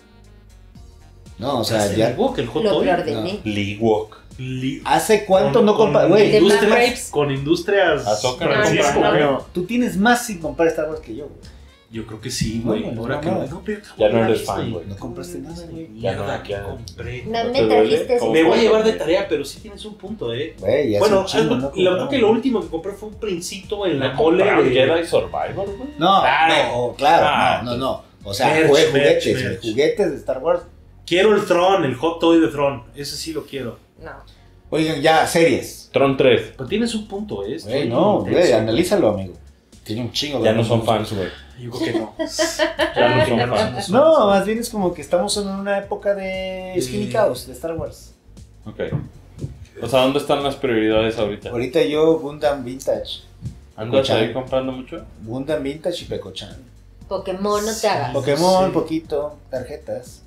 No, o sea, ¿Este ya. Ewok, el Hot Lo Toy? preordené. Walk. Li- ¿Hace cuánto con- no compras? Güey, industrias-. Con industrias. Ahsoka no Francisco, no, tú tienes más sin comprar Star Wars que yo, güey. Yo creo que sí, No, güey. güey, Ahora no, que no. no, pero Ya no eres fan, güey. No compraste nada, güey. Ya no, Mierda, que compré. No ¿No me trajiste ¿Cómo Me voy a llevar de tarea, pero sí tienes un punto, eh. Hace Bueno, algo- no compramos. verdad que lo último que compré fue un princito en la ¿No mole de Jedi Survivor, güey? No, Claro. no, claro, Ah, no, no, no. O sea, merch, juguetes, merch. juguetes de Star Wars. Quiero el Tron, el Hot Toy de Tron. Ese sí lo quiero. No. Oigan, ya, series. Tron 3. Pero tienes un punto, eh. Güey, no, güey, analízalo, amigo. Tiene un chingo. Ya no son fans, güey. Yo creo que no. Ya no. No, más bien es como que estamos en una época de Skinny. Cows, de Star Wars. Ok. O sea, ¿dónde están las prioridades ahorita? Ahorita yo, Gundam Vintage. ¿Andas ahí comprando mucho? Gundam Vintage y Pecochan. Pokémon, no te hagas. Pokémon, sí. poquito, tarjetas.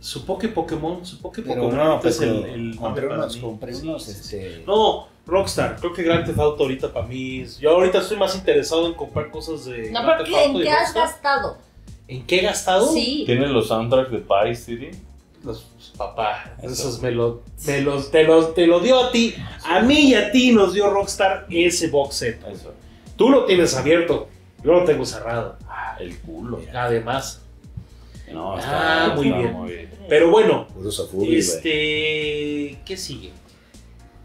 Supongo que Pokémon, supongo que Pero Pokémon no, ahorita es pero el, el compré para unos, compré unos, sí, sí. este... No, Rockstar, creo que Grand Theft Auto ahorita para mí es- Yo ahorita estoy más interesado en comprar cosas de No, Grand ¿qué- ¿en qué has gastado? ¿En qué he gastado? Sí. ¿Tienes los soundtracks de Vice City? Los, papá, esos me lo, me los, te, los, te lo dio a ti. A mí y a ti nos dio Rockstar ese box set. Eso. Tú lo tienes abierto, yo lo tengo cerrado. Ah, el culo. Además. No, Ah, muy está bien. Pero bueno, Puro este. ¿Qué sigue?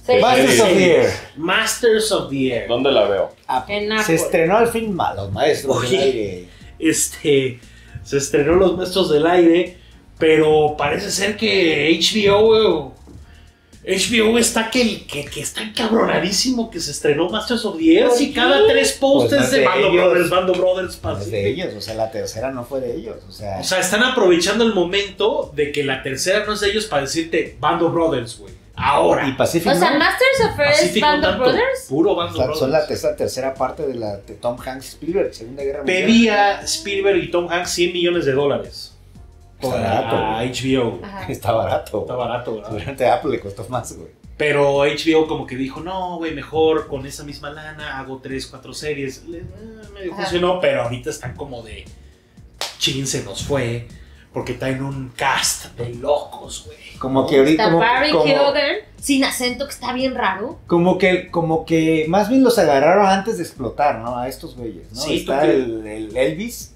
Series. Masters of the Air. Masters of the Air. ¿Dónde la veo? Ah, En se estrenó al fin mal, los maestros Oye. del aire. Este. Se estrenó Los Maestros del Aire. Pero parece ser que HBO. HBO está que, que, que está encabronadísimo que se estrenó Masters of the Air. ¿Por Y cada tres posts Pues no es es de de Bando ellos. Brothers, Bando Brothers. No es de ellos, o sea, la tercera no fue de ellos. O sea, O sea, están aprovechando el momento de que la tercera no es de ellos para decirte Bando Brothers, güey. Ahora. y Pacific O sea. Masters of es Pacific Band of Brothers. Puro O Bando sea, Brothers. son la tercera, tercera parte de la de Tom Hanks Spielberg, Segunda Guerra Mundial. Pedía Spielberg y Tom Hanks 100 millones de dólares. Está Por barato, a. HBO. Ajá. Está barato. Está barato, ¿verdad? Seguramente a Apple le costó más, güey. Pero HBO como que dijo, no, güey, mejor con esa misma lana hago 3, 4 series. Le- eh, medio Ajá. funcionó, pero ahorita están como de, chin, se nos fue. Porque traen un cast de locos, güey. Como que ahorita. Está Como, Barry como, sin acento, que está bien raro. como que, como que más bien los agarraron antes de explotar, ¿no? A estos güeyes, ¿no? Sí, ¿tú Está el, el Elvis,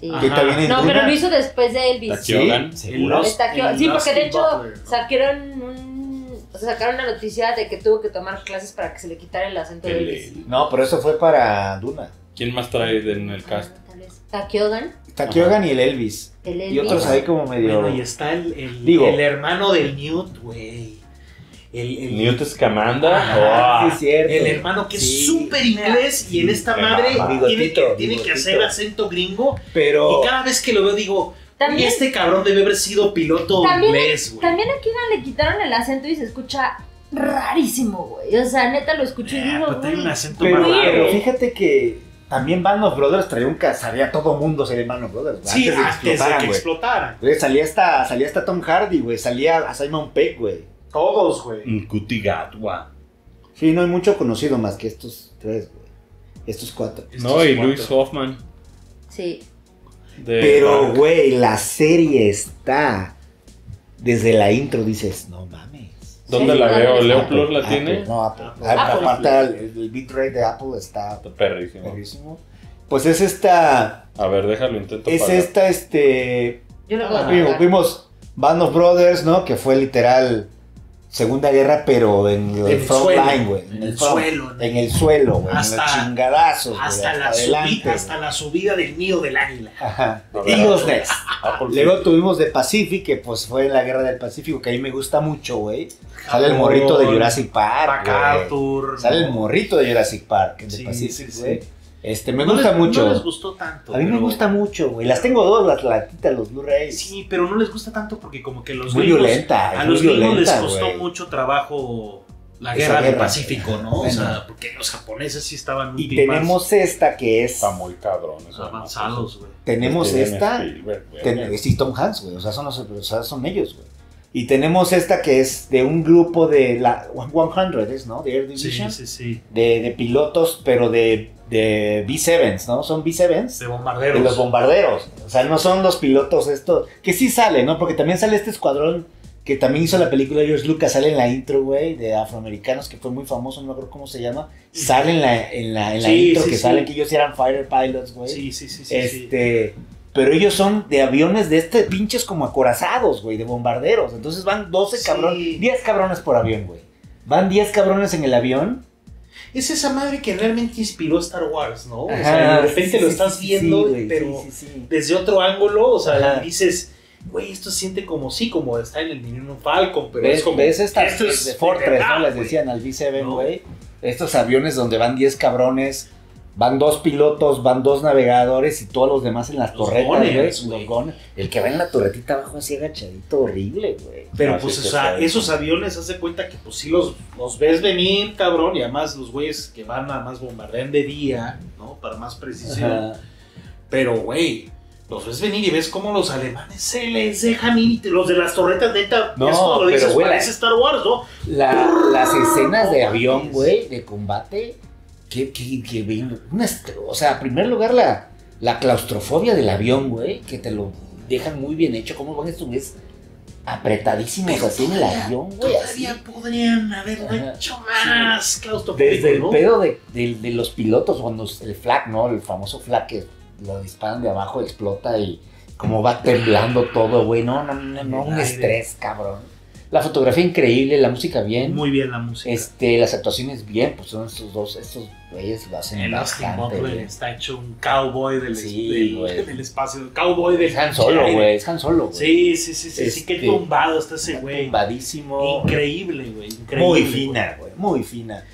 Sí. Que también No, pero lo hizo después de Elvis. Está Keoghan. Sí, Está Sí, porque de hecho Butler, ¿no? sacaron un. O sea, sacaron la noticia de que tuvo que tomar clases para que se le quitara el acento de El- Elvis. No, pero eso fue para Duna. ¿Quién más trae en el cast? Ah, tal vez. Keoghan y el Elvis. el Elvis. Y otros ahí como medio. Bueno, y está el, el, Digo- el hermano del Newt, güey. El, el, Newt Scamander. Ajá, Oh, sí, es cierto. el hermano que Sí. es súper inglés y en esta madre tiene, que, tiene hacer acento gringo. Pero. Y cada vez que lo veo digo, También- "Oye, este cabrón debe haber sido piloto También- inglés, güey. También a Keoghan le quitaron el acento y se escucha rarísimo, güey. O sea, neta lo escucho y Ah, digo, pero tiene un acento Pero, pero fíjate que también Band of Brothers traía un salía todo mundo sería Band of Brothers. güey, Sí, antes de que de explotaran, que güey. explotaran. Güey, salía hasta, salía hasta Tom Hardy, güey. Salía a Simon Peck, güey. Todos, güey. Nkutigatwa. Sí, no hay mucho conocido más que estos tres, güey. Estos cuatro. No, y Luis. Hoffman. Sí. de Pero, güey, la serie está. Desde la intro dices, no. ¿Dónde Sí, la veo? ¿Leo Apple, Plus la Apple, tiene? No, Apple. Apple. A- Apple. Aparte, el, el bitrate de Apple está Está perrísimo. perrísimo. Pues es esta. A ver, déjalo, intento Es pagar. esta, este. Yo lo Ah, puedo Vimos, vimos Band of Brothers, ¿no? Que fue literal Segunda Guerra, pero en el, En el front suelo. line, güey. En el front- suelo, ¿no? En el suelo, güey. En Hasta- los chingadazos, güey, Hasta, la adelante, subida, hasta la subida del nido del águila. Ajá. Nest. Apple Luego sí. tuvimos The Pacific, que pues fue en la Guerra del Pacífico, que a mí me gusta mucho, güey. Sale el morrito de Jurassic Park. MacArthur. Sale el morrito de Jurassic Park, en The Sí, Pacific, sí, güey. sí. Este, me No gusta les- mucho. No les gustó tanto. a mí me gusta mucho, güey. Las tengo dos, las latitas, los Blu-rays. Sí, pero no les gusta tanto porque como que los muy gringos- violenta, A los muy gringos les costó mucho trabajo la guerra del. Pacífico, ¿no? O sea, porque los japoneses sí estaban un Y tenemos esta que es. Está muy cabrón. avanzados, güey. Tenemos esta. Ten- sí, Tom Hanks, güey. O sea, son, los, o sea, son ellos, güey. Y tenemos esta que es de un grupo de la 100, ¿es, ¿no? De Air Sí, Division. sí, sí. De, de pilotos, pero de, de B-7s, ¿no? Son B-7s. De bombarderos. De los bombarderos. O sea, no son los pilotos estos. Que sí sale, ¿no? Porque también sale este escuadrón que también hizo la película George Lucas. Sale en la intro, güey, de afroamericanos, que fue muy famoso, no me acuerdo cómo se llama. Sale en la, en la, en la Sí, intro sí, que sí. salen que ellos eran fighter pilots, güey. Sí, sí, sí, este. Pero ellos son de aviones de este pinches como acorazados, güey, de bombarderos. Entonces van 12 Sí. cabrones, 10 cabrones por avión, güey. Van 10 cabrones en el avión. Es esa madre que realmente inspiró Star Wars, ¿no? o Ajá, sea, de repente sí, lo estás viendo, pero sí, sí, sí. desde otro ángulo, o sea, Ajá. dices, güey, esto se siente como sí, como está en el Millennium Falcon, pero ¿Ves, es como. ves esta esto es de Fortress, verdad, ¿no? Les decían al B-7, ¿No? güey. Estos aviones donde van 10 cabrones, van dos pilotos, van dos navegadores y todos los demás en las Los torretas. Los gunners. El que va en la torretita abajo así agachadito, horrible, güey. Pero Ah, pues, o sea, esos aviones, haz de cuenta que pues sí los, los ves venir, cabrón, y además los güeyes que van a más bombardean de día, ¿no? Para más precisión. Ajá. Pero, güey, los ves venir y ves cómo los alemanes se les dejan ir los de las torretas, neta, No, es como lo pero, dices, güey, parece Star Wars, ¿no? La- las escenas de No avión, güey, de combate, que, que, que ven- una est- o sea, en primer lugar la, la claustrofobia del avión, güey, que te lo dejan muy bien hecho, cómo van estos güeyes apretadísimos así en el avión, güey. así. Todavía podrían haberlo Ajá. hecho más claustrofóbico, Desde el ¿no? pedo de, de- de los pilotos, cuando el flak, ¿no? El famoso flak que lo disparan de abajo, explota y como va temblando todo, güey. No, no, no, no, un aire. estrés, cabrón. La fotografía increíble, la música bien. Muy bien la música. Este, las actuaciones bien, pues son estos dos, estos güeyes lo hacen el Austin bastante Butler bien. está hecho un cowboy del, Sí, del- del espacio, cowboy del Es Han Solo, güey, es Han Solo, güey. Sí, sí, sí, sí, sí, qué Este, tumbado está ese güey. tumbadísimo. Increíble, güey, increíble. Muy fina, güey, muy fina.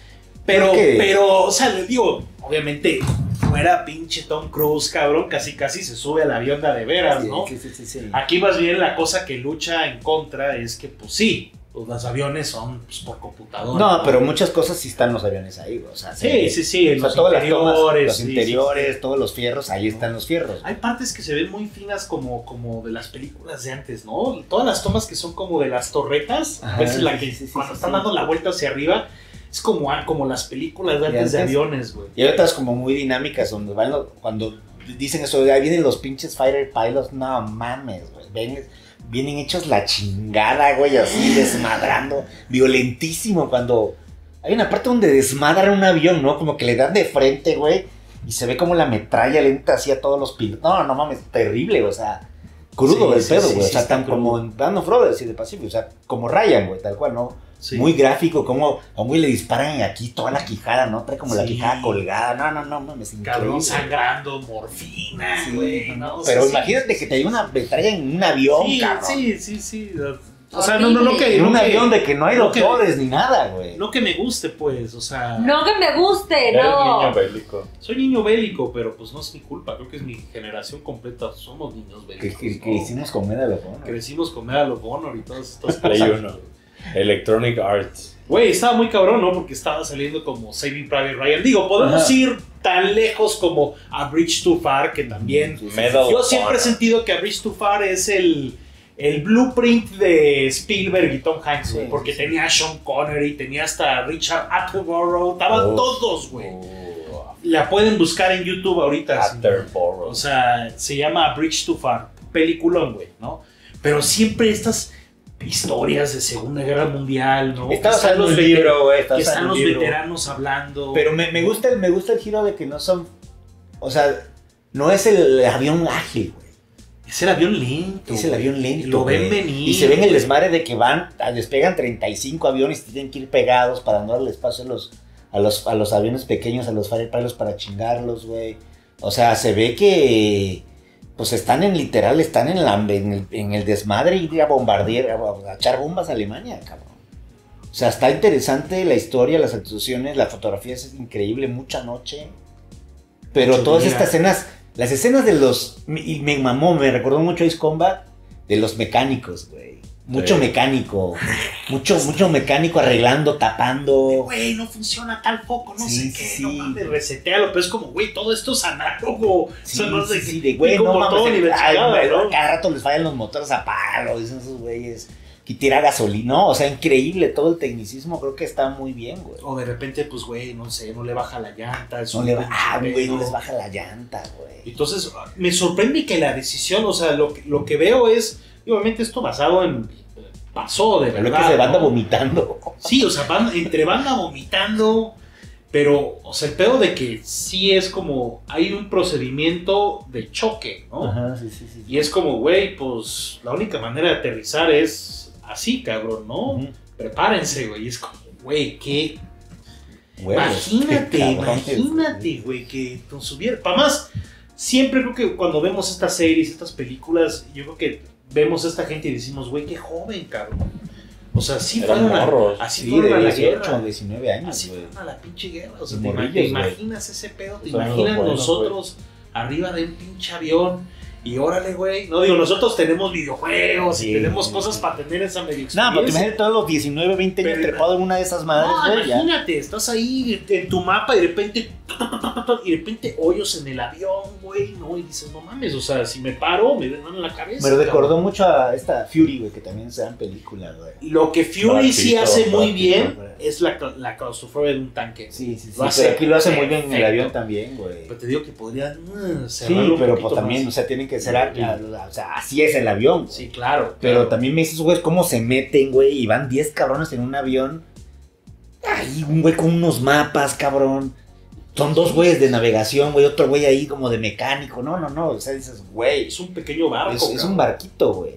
Pero, pero, o sea, le digo, obviamente, fuera pinche Tom Cruise, cabrón, casi casi se sube al avión de a de veras, ¿no? sí, sí, sí, sí. Aquí más bien la cosa que lucha en contra es que, pues sí, pues, los aviones son pues, por computadora. No, pero muchas cosas sí están los aviones ahí. O sea, Sí, sí, sí, O sea, los todas las tomas, interiores. los interiores, todos los fierros, ahí están los fierros. Hay partes que se ven muy finas como, como de las películas de antes, ¿no? Todas las tomas que son como de las torretas, Ajá, a veces la que cuando están dando la vuelta hacia arriba, es como, como las películas de aviones, güey. Y hay otras como muy dinámicas donde van los- cuando dicen eso, ahí vienen los pinches fighter pilots, no mames, güey. Ven, vienen hechos la chingada, güey, así desmadrando, violentísimo cuando hay una parte donde desmadran un avión, ¿no? Como que le dan de frente, güey, y se ve como la metralla lenta así a todos los pilotos. No, no mames, terrible, o sea, crudo Sí, el sí, pedo, sí, güey. o sea, tan como en Band of Brothers y de Pacific, o sea, como Ryan, güey, tal cual, ¿no? Sí. Muy gráfico, como a un güey le disparan aquí toda la quijada, ¿no? Trae como la quijada colgada. No, no, no, mames, Cabrón sangrando, morfina, Sí, güey. pero Sí, imagínate sí, que te lleve una metralla en un avión, Sí, cabrón. sí, sí, sí. O sea, no, no, no que. En un que- avión de que no hay no que- doctores ni nada, güey. No que me guste, pues, o sea. No que me guste, no. niño bélico. Soy niño bélico, pero pues no es mi culpa. Creo que es mi generación completa. Somos niños que, bélicos. que- hicimos con Medal of Honor. Crecimos con Medal of Honor y todas estas Play cosas. uno. Electronic Arts. Güey, estaba muy cabrón, ¿no? Porque estaba saliendo como Saving Private Ryan. Digo, podemos Ajá. ir tan lejos como a Bridge Too Far, que también. Medal Yo siempre he sentido que a Bridge Too Far es el, el blueprint de Spielberg y Tom Hanks, güey. Sí, porque sí, tenía a Sean Connery, tenía hasta Richard Attenborough, estaban Oh. todos, güey. Oh, La pueden buscar en YouTube ahorita. sí. Attenborough. O sea, se llama Bridge Too Far, peliculón, güey, ¿no? Pero siempre estas historias de Segunda Guerra Mundial, ¿no? Está están veter- libro, güey. Está Que están los libro. veteranos hablando. Pero me, me gusta, el- me gusta el giro de que no son. O sea, no es el avión ágil, güey. Es el avión lento. Es el avión lento. Lo ven venir. Y se ven el desmadre de que van, despegan 35 aviones y tienen que ir pegados para no darle espacio a los, a los, a los aviones pequeños, a los fighter pilots para chingarlos, güey. O sea, se ve que pues están en literal, están en, la, en, el, en el desmadre ir a bombardear, a, a echar bombas a Alemania, cabrón. O sea, está interesante la historia, las actuaciones, la fotografía es increíble, mucha noche. Pero Mucho todas estas escenas, las escenas de los. Y me mamó, me recordó mucho a Ace Combat de los mecánicos, güey. Mucho Sí. mecánico. Mucho, mucho mecánico arreglando, tapando. Güey, no funciona tal foco, no Sí, sé qué, sí, no mames, resetealo, pero es como, güey, todo esto es análogo. Sí, o sea, no sé sí, de güey, no mames. Cada rato les fallan los motores a palo, dicen esos güeyes. Que tira gasolina, ¿no? o sea, increíble todo el tecnicismo, creo que está muy bien, güey. O de repente, pues, güey, no sé, no le baja la llanta. es No le pinche ah, güey, no les baja la llanta, güey. Entonces, me sorprende que la decisión, o sea, lo que, lo que veo es, y obviamente esto basado en, pasó de Pero verdad. es que se banda ¿no? vomitando. Sí, o sea, van- entre banda vomitando, pero, o sea, el pedo de que sí es como, hay un procedimiento de choque, ¿no? Ajá, sí, sí, sí. Y es como, güey, pues la única manera de aterrizar es así, cabrón, ¿no? Prepárense, güey. Y es como, güey, qué. Huevos, imagínate, qué imagínate, güey, que nos hubiera. Para más, siempre creo que cuando vemos estas series, estas películas, yo creo que vemos a esta gente y decimos, güey, qué joven, cabrón. O sea, sí Eran fueron a, morros. así Sí, fueron a de la 18, guerra. 19 años, Así fueron a la pinche guerra. O sea, te, morrillos, te imaginas ese pedo, te Son imaginas buenos, nosotros arriba de un pinche avión. Y órale, güey. No digo, nosotros tenemos videojuegos Sí, y tenemos sí, cosas sí. para tener esa medio No, pero te experiencia. imaginas todos los 19, 20 años trepado en una de esas madres, No, güey. ya. imagínate, estás ahí en tu mapa y de repente y de repente hoyos en el avión, güey, ¿no? Y dices, no mames, o sea, si me paro, me dan en la cabeza. Me recordó cabrón. mucho a esta Fury, güey, que también se dan películas, güey. Lo que Fury sí hace muy bien es la, la claustrofobia de un tanque. Sí, sí, sí. Lo hace pero aquí lo hace muy bien en el avión también, güey. Pero te digo que podría uh, Sí, pero pues también, más. o sea, tienen que ser, o sea, así es el avión. güey. Sí, claro. Pero claro. también me dices, güey, cómo se meten, güey, y van 10 cabrones en un avión. Ahí, un güey con unos mapas, cabrón. Son dos güeyes de navegación, güey, otro güey ahí como de mecánico. No, no, no, o sea, dices, güey, Es un pequeño barco. es, un barquito, güey.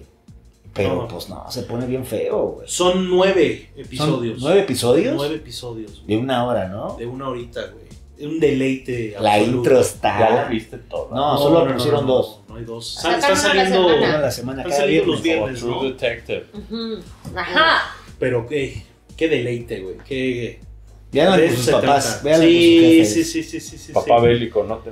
Pero No. pues no, se pone bien feo, güey. Son nueve Son episodios. ¿Nueve episodios? Nueve episodios. güey. De una hora, ¿no? De una horita, güey. Un deleite. La absoluto. intro está... Ya la viste toda. No, solo pusieron dos. No hay dos. A la saliendo. semana. Una la semana, Están cada saliendo los viernes. Viernes, True ¿no? Detective. Ajá. Pero qué, qué deleite, güey. Qué. Con eso sus papás, sus Sí, sí, sí, sí, sí, sí. Papá sí. bélico, no te.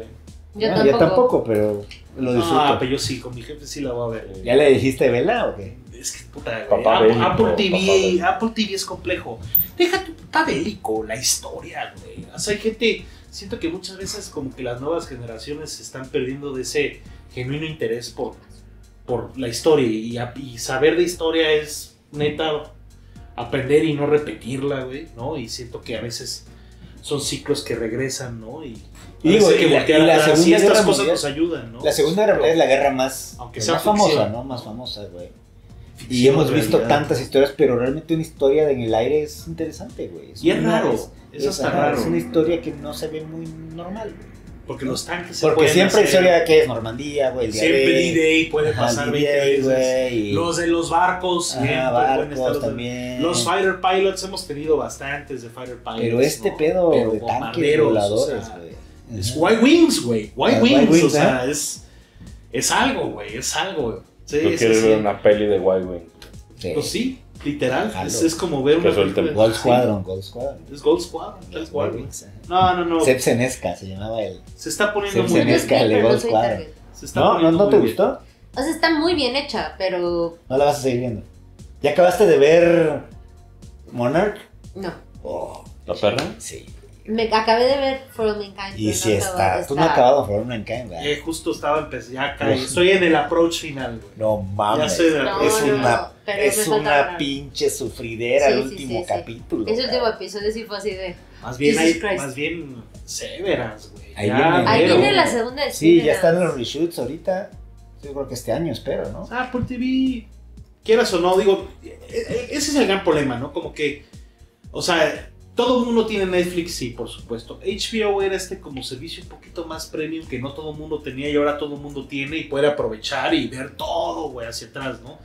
Yo No, tampoco. Yo tampoco, pero lo disfruto. Ah, pero yo sí, con mi jefe sí la voy a ver. ¿Ya le dijiste vela o qué? Es que puta, güey, Papá Apple, bélico, Apple papá TV, bélico. Apple TV es complejo. Deja tu papá bélico, la historia, güey. O sea, hay gente, siento que muchas veces como que las nuevas generaciones se están perdiendo de ese genuino interés por, por la historia y, a- y saber de historia es neta aprender y no repetirla, güey, ¿no? Y siento que a veces son ciclos que regresan, ¿no? Y, Y digo, hay y la- y la Segunda estas cosas Mundial- nos ayudan, ¿no? La Segunda Guerra Mundial es la guerra más, Aunque sea más famosa. ¿no? Más famosa, güey. Y hemos visto tantas historias, pero realmente una historia en el aire es interesante, güey. Y es raro, Es, es hasta ajá, raro. es una historia que no se ve muy normal, güey. Porque los tanques se Porque siempre hay hacer- historia que es Normandía, güey. Siempre D-Day puede Ajá, pasar D-Day, 20 veces. güey. y- Los de los barcos, estar barcos los, también. los fighter pilots, hemos tenido bastantes de fighter pilots. Pero este ¿no? pedo Pero de tanques voladores, o sea, güey. Es. White Wings, güey. White Ah, Wings, Wings, o sea, ¿eh? es, es algo, güey. Es algo. Sí, Tú sí, quieres sí. ver una peli de White Wing. Sí. Pues sí, literal. Es, es como ver una película. Gold. Squadron, Gold Squadron. Es Gold Squadron, tal cual. No, no, no. Sepsenesca se llamaba él. Se está poniendo muy bien. de no Gold Squadron. target. Se está ¿No? ¿No, ¿No te gustó? O sea, está muy bien hecha, pero No la vas a seguir viendo. ¿Ya acabaste de ver Monarch? no. Oh, ¿La perra? sí. Me acabé de ver For All Mankind. Y si no está. acabo- Tú no has acabado una Mankind, ¿verdad? Eh, justo estaba empezando. Ya caí. Estoy en el approach final, güey. No mames. Ya estoy de No, es no, una, es una pinche sufridera Sí, el último sí, sí. capítulo. Ese último episodio sí fue así de. Más bien, Jesus hay, más bien severas, güey. Ahí Ya, viene. Ahí viene la segunda de Sí, ya están los reshoots ahorita. Yo creo que este año, espero, ¿no? Ah, por TV, quieras o no, digo, e- e- ese es el gran problema, ¿no? Como que, o sea, todo el mundo tiene Netflix, sí, por supuesto. HBO era este como servicio un poquito más premium que no todo el mundo tenía y ahora todo el mundo tiene y puede aprovechar y ver todo, güey, hacia atrás, ¿no?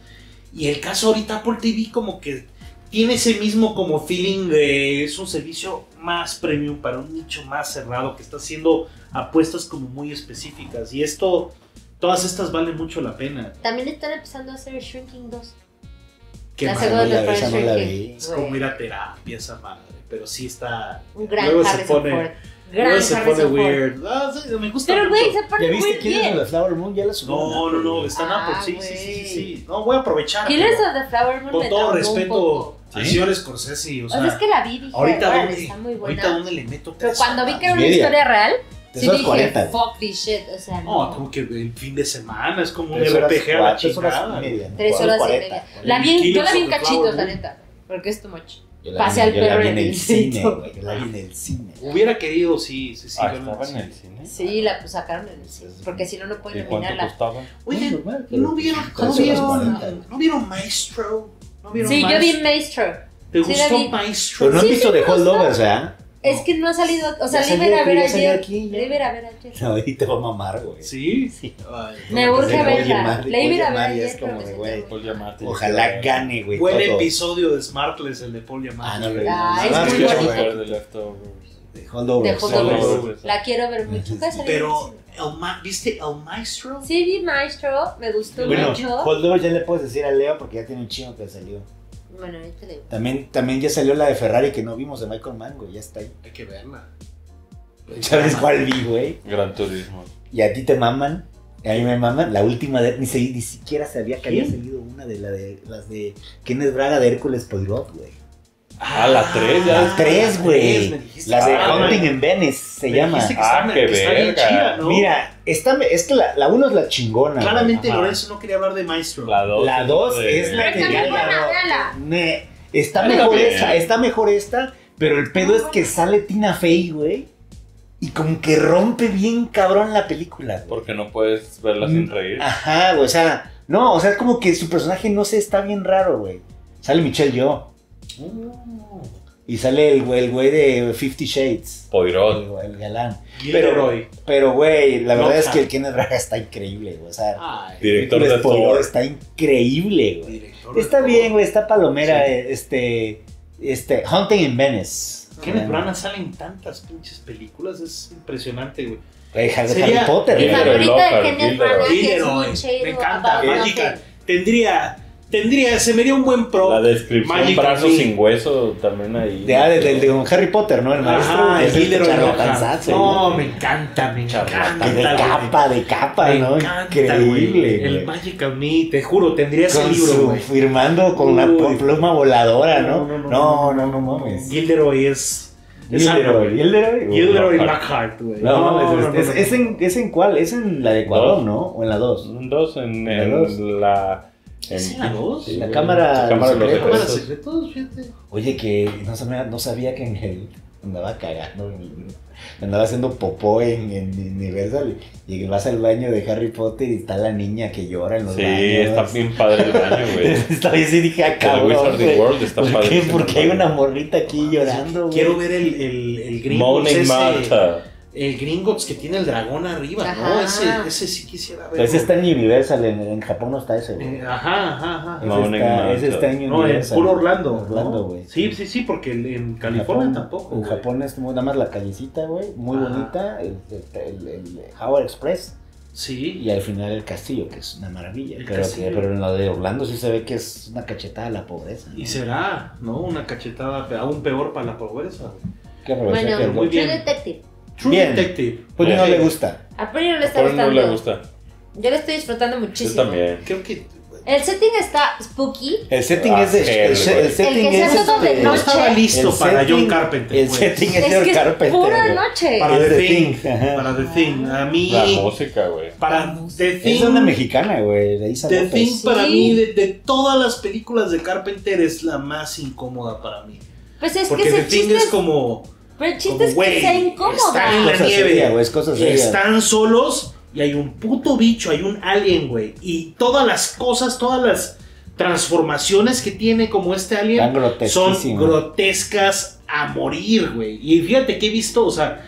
Y el caso ahorita Apple TV como que tiene ese mismo como feeling de es un servicio más premium para un nicho más cerrado que está haciendo apuestas como muy específicas y esto, todas estas valen mucho la pena. También están empezando a hacer Shrinking 2. Qué La segunda no la vi, no la vi. Es como ir a terapia esa madre, pero sí está. Un gran luego se pone, Ford. Gran luego se pone Harrison Ford. weird. Ah, sí, me gusta Pero, güey, se pone ¿Ya viste quién es la Flower Moon? Ya la subieron. No, no, no, está en Ah, Apple, sí, sí, sí, sí. No, voy a aprovechar. Pero of the Flower Moon Con todo respeto ¿Sí? señor Scorsese, o O sea, sea, es que la vi y dije, ahorita "Órale, dónde, está muy buena. ahorita dónde le meto Pero cuando vi que era una Media. historia real, sí son dije, 40. fuck this shit. O sea, No, no. como que el fin de semana es como un RPG a la cuatro, tres horas chingada. y media. ¿no? Tres horas y media. La vi, yo la vi en cachitos, la neta. Porque es too much. Yo la Pase vi- al yo la perro vi en el el cine. Yo la vi en el cine. Hubiera querido, sí, sí, sí. Ah, estaba en el cine. Sí, la pues, sacaron en el cine. Porque si no, no ¿Y pueden normal, ¿y no vieron, tres no vieron, no vieron Maestro? ¿No vieron Sí, yo Maestro? vi Maestro. ¿Te sí gustó. Maestro? Pero no has Sí, visto de me gustó. Holdovers, ¿verdad? Es que no ha salido. O sea, salió, ir a ver ayer. aquí, iba a ir a ver ayer. No, y te va a mamar, güey. ¿Sí? Sí. Ay, Me urge pues, verla. La iba a ir a oye, ver ayer. es como de, güey. Ojalá gane, güey. Buen todo. episodio de Smartless, el de Paul Giamatti. Ah, no lo. Ah, es muy que bonito. de Leftovers. de Holdovers. De Holdovers. La quiero ver mucho. ¿Cuál salió en el Pero, el ma- ¿viste El Maestro? Sí, vi Maestro. Me gustó Bueno, mucho. Holdovers ya le puedes decir a Leo porque ya tiene un chingo que salió. Bueno, ahorita le digo. También, también ya salió la de Ferrari que no vimos de Michael Mann, güey. Ya está ahí. Hay que verla. ¿Sabes cuál vi, güey? Gran Turismo. Y a ti te maman. y A mí me maman. La última de. Ni, se- ni siquiera sabía que había ¿Quién? salido una de, la de las de Kenneth Braga de Hércules Poirot, güey. Ah, la 3 ya. La 3, güey. La de Hunting in Venice se llama. Ah, está- qué que está bien verga. chida, ¿no? Mira, está, es que la, la 1 es la chingona. Claramente. Lorenzo no quería hablar de Maestro. La 2. La 2 es la que Está mejor esta, está mejor esta, pero el pedo es que sale Tina Fey, güey. Y como que rompe bien cabrón la película, güey. Porque no puedes verla sin reír. Ajá, güey, o sea, no, o sea, es como que su personaje no sé, está bien raro, güey. Sale Michelle Y sale el güey, el güey de Fifty Shades, Poirot. el, el galán. Gilderoy. Pero, güey, la verdad es que el Kenneth Branagh está increíble, güey. O sea, Ay, Director de Thor. está increíble, güey. director de Está bien, güey, está palomera, Sí. este, este, Hunting in Venice. Kenneth Branagh sale en tantas pinches películas, es impresionante, güey. güey, Harry, Potter, Mi favorita de Kenneth. Branagh es me encanta, About Mágica. Tendría, tendría, se me dio un buen pro. La descripción Magic brazo sin hueso también ahí. De, ah, de, de- de Harry Potter, ¿no? El maestro. Ajá, es el charlatanzazo, Lockhart. No, me encanta, me encanta. de capa, de capa, Me ¿no? encanta, Increíble, güey. El Magic of Me, te juro, tendría ese Con libro, su, güey. firmando con una pluma voladora, ¿no? No, No, no, no, no, mames. Gilderoy es. Gilderoy, güey. Gilderoy. Gilderoy Lockhart. Güey. No, mames, no, es, no, es- no. es en, ¿es en cuál? ¿Es en la de Ecuador, Dos. no? ¿O en la 2? Un dos en, en dos. la. ¿Es en la dos? sí, La cámara La cámara de los secreta. Cámara de secretos. secretos, fíjate. Oye, que no sabía, no sabía que en el andaba cagando, andaba haciendo popó en, en Universal y vas al baño de Harry Potter y está la niña que llora en los Sí, baños. está bien padre el baño, güey. Esta vez sí dije, ah, El cabrón, Wizarding. World está ¿Por qué? hay una morrita aquí llorando, güey. Quiero ver el, el, el Martha. El Gringotts que tiene el dragón arriba, ¿no? Ese, ese sí quisiera ver. Pero ese está en Universal, en, en Japón no está ese, güey. Eh, ajá, ajá, ajá. Ese Moaning está, ese está en No, en Universal. puro Orlando. Orlando, ¿no? güey. Sí, sí, sí, porque en- California Japón- tampoco. En. Japón es muy- nada más la callecita, güey. Muy Ajá. bonita. El, el, el- el Howard Express. Sí. Y al final el castillo, que es una maravilla. Pero, que- pero en lo de Orlando sí se ve que es una cachetada a la pobreza. ¿no? Y será, ¿no? Una cachetada aún peor para la pobreza. aprovechar Bueno, que muy bien. Detective. True Bien. Detective. Pues no le gusta. A Pri no le está no gustando. le gusta. Yo le estoy disfrutando Yo muchísimo. también. Creo que. El setting está spooky. El setting Ah, es de. El, se- güey. el setting El que es. de este, No noche. estaba listo el para setting- John Carpenter. El pues. setting es, Es es Carpenter. pura güey. noche. Para Es The The Thing. Thing. Para The Thing. A mí. La música, güey. Para The Es Thing. una mexicana, güey. De Isa The López. Thing para Sí. mí, de, de todas las películas de Carpenter, es la más incómoda para mí. Pues es Porque que The Thing es es, como. Pero el chiste como, es que güey, sea está en incómoda. la Cosa nieve. seria, güey, es cosa seria. Están solos y hay un puto bicho, hay un alien, güey. Y todas las cosas, todas las transformaciones que tiene como este alien son grotescas a morir, güey. Y fíjate que he visto, o sea,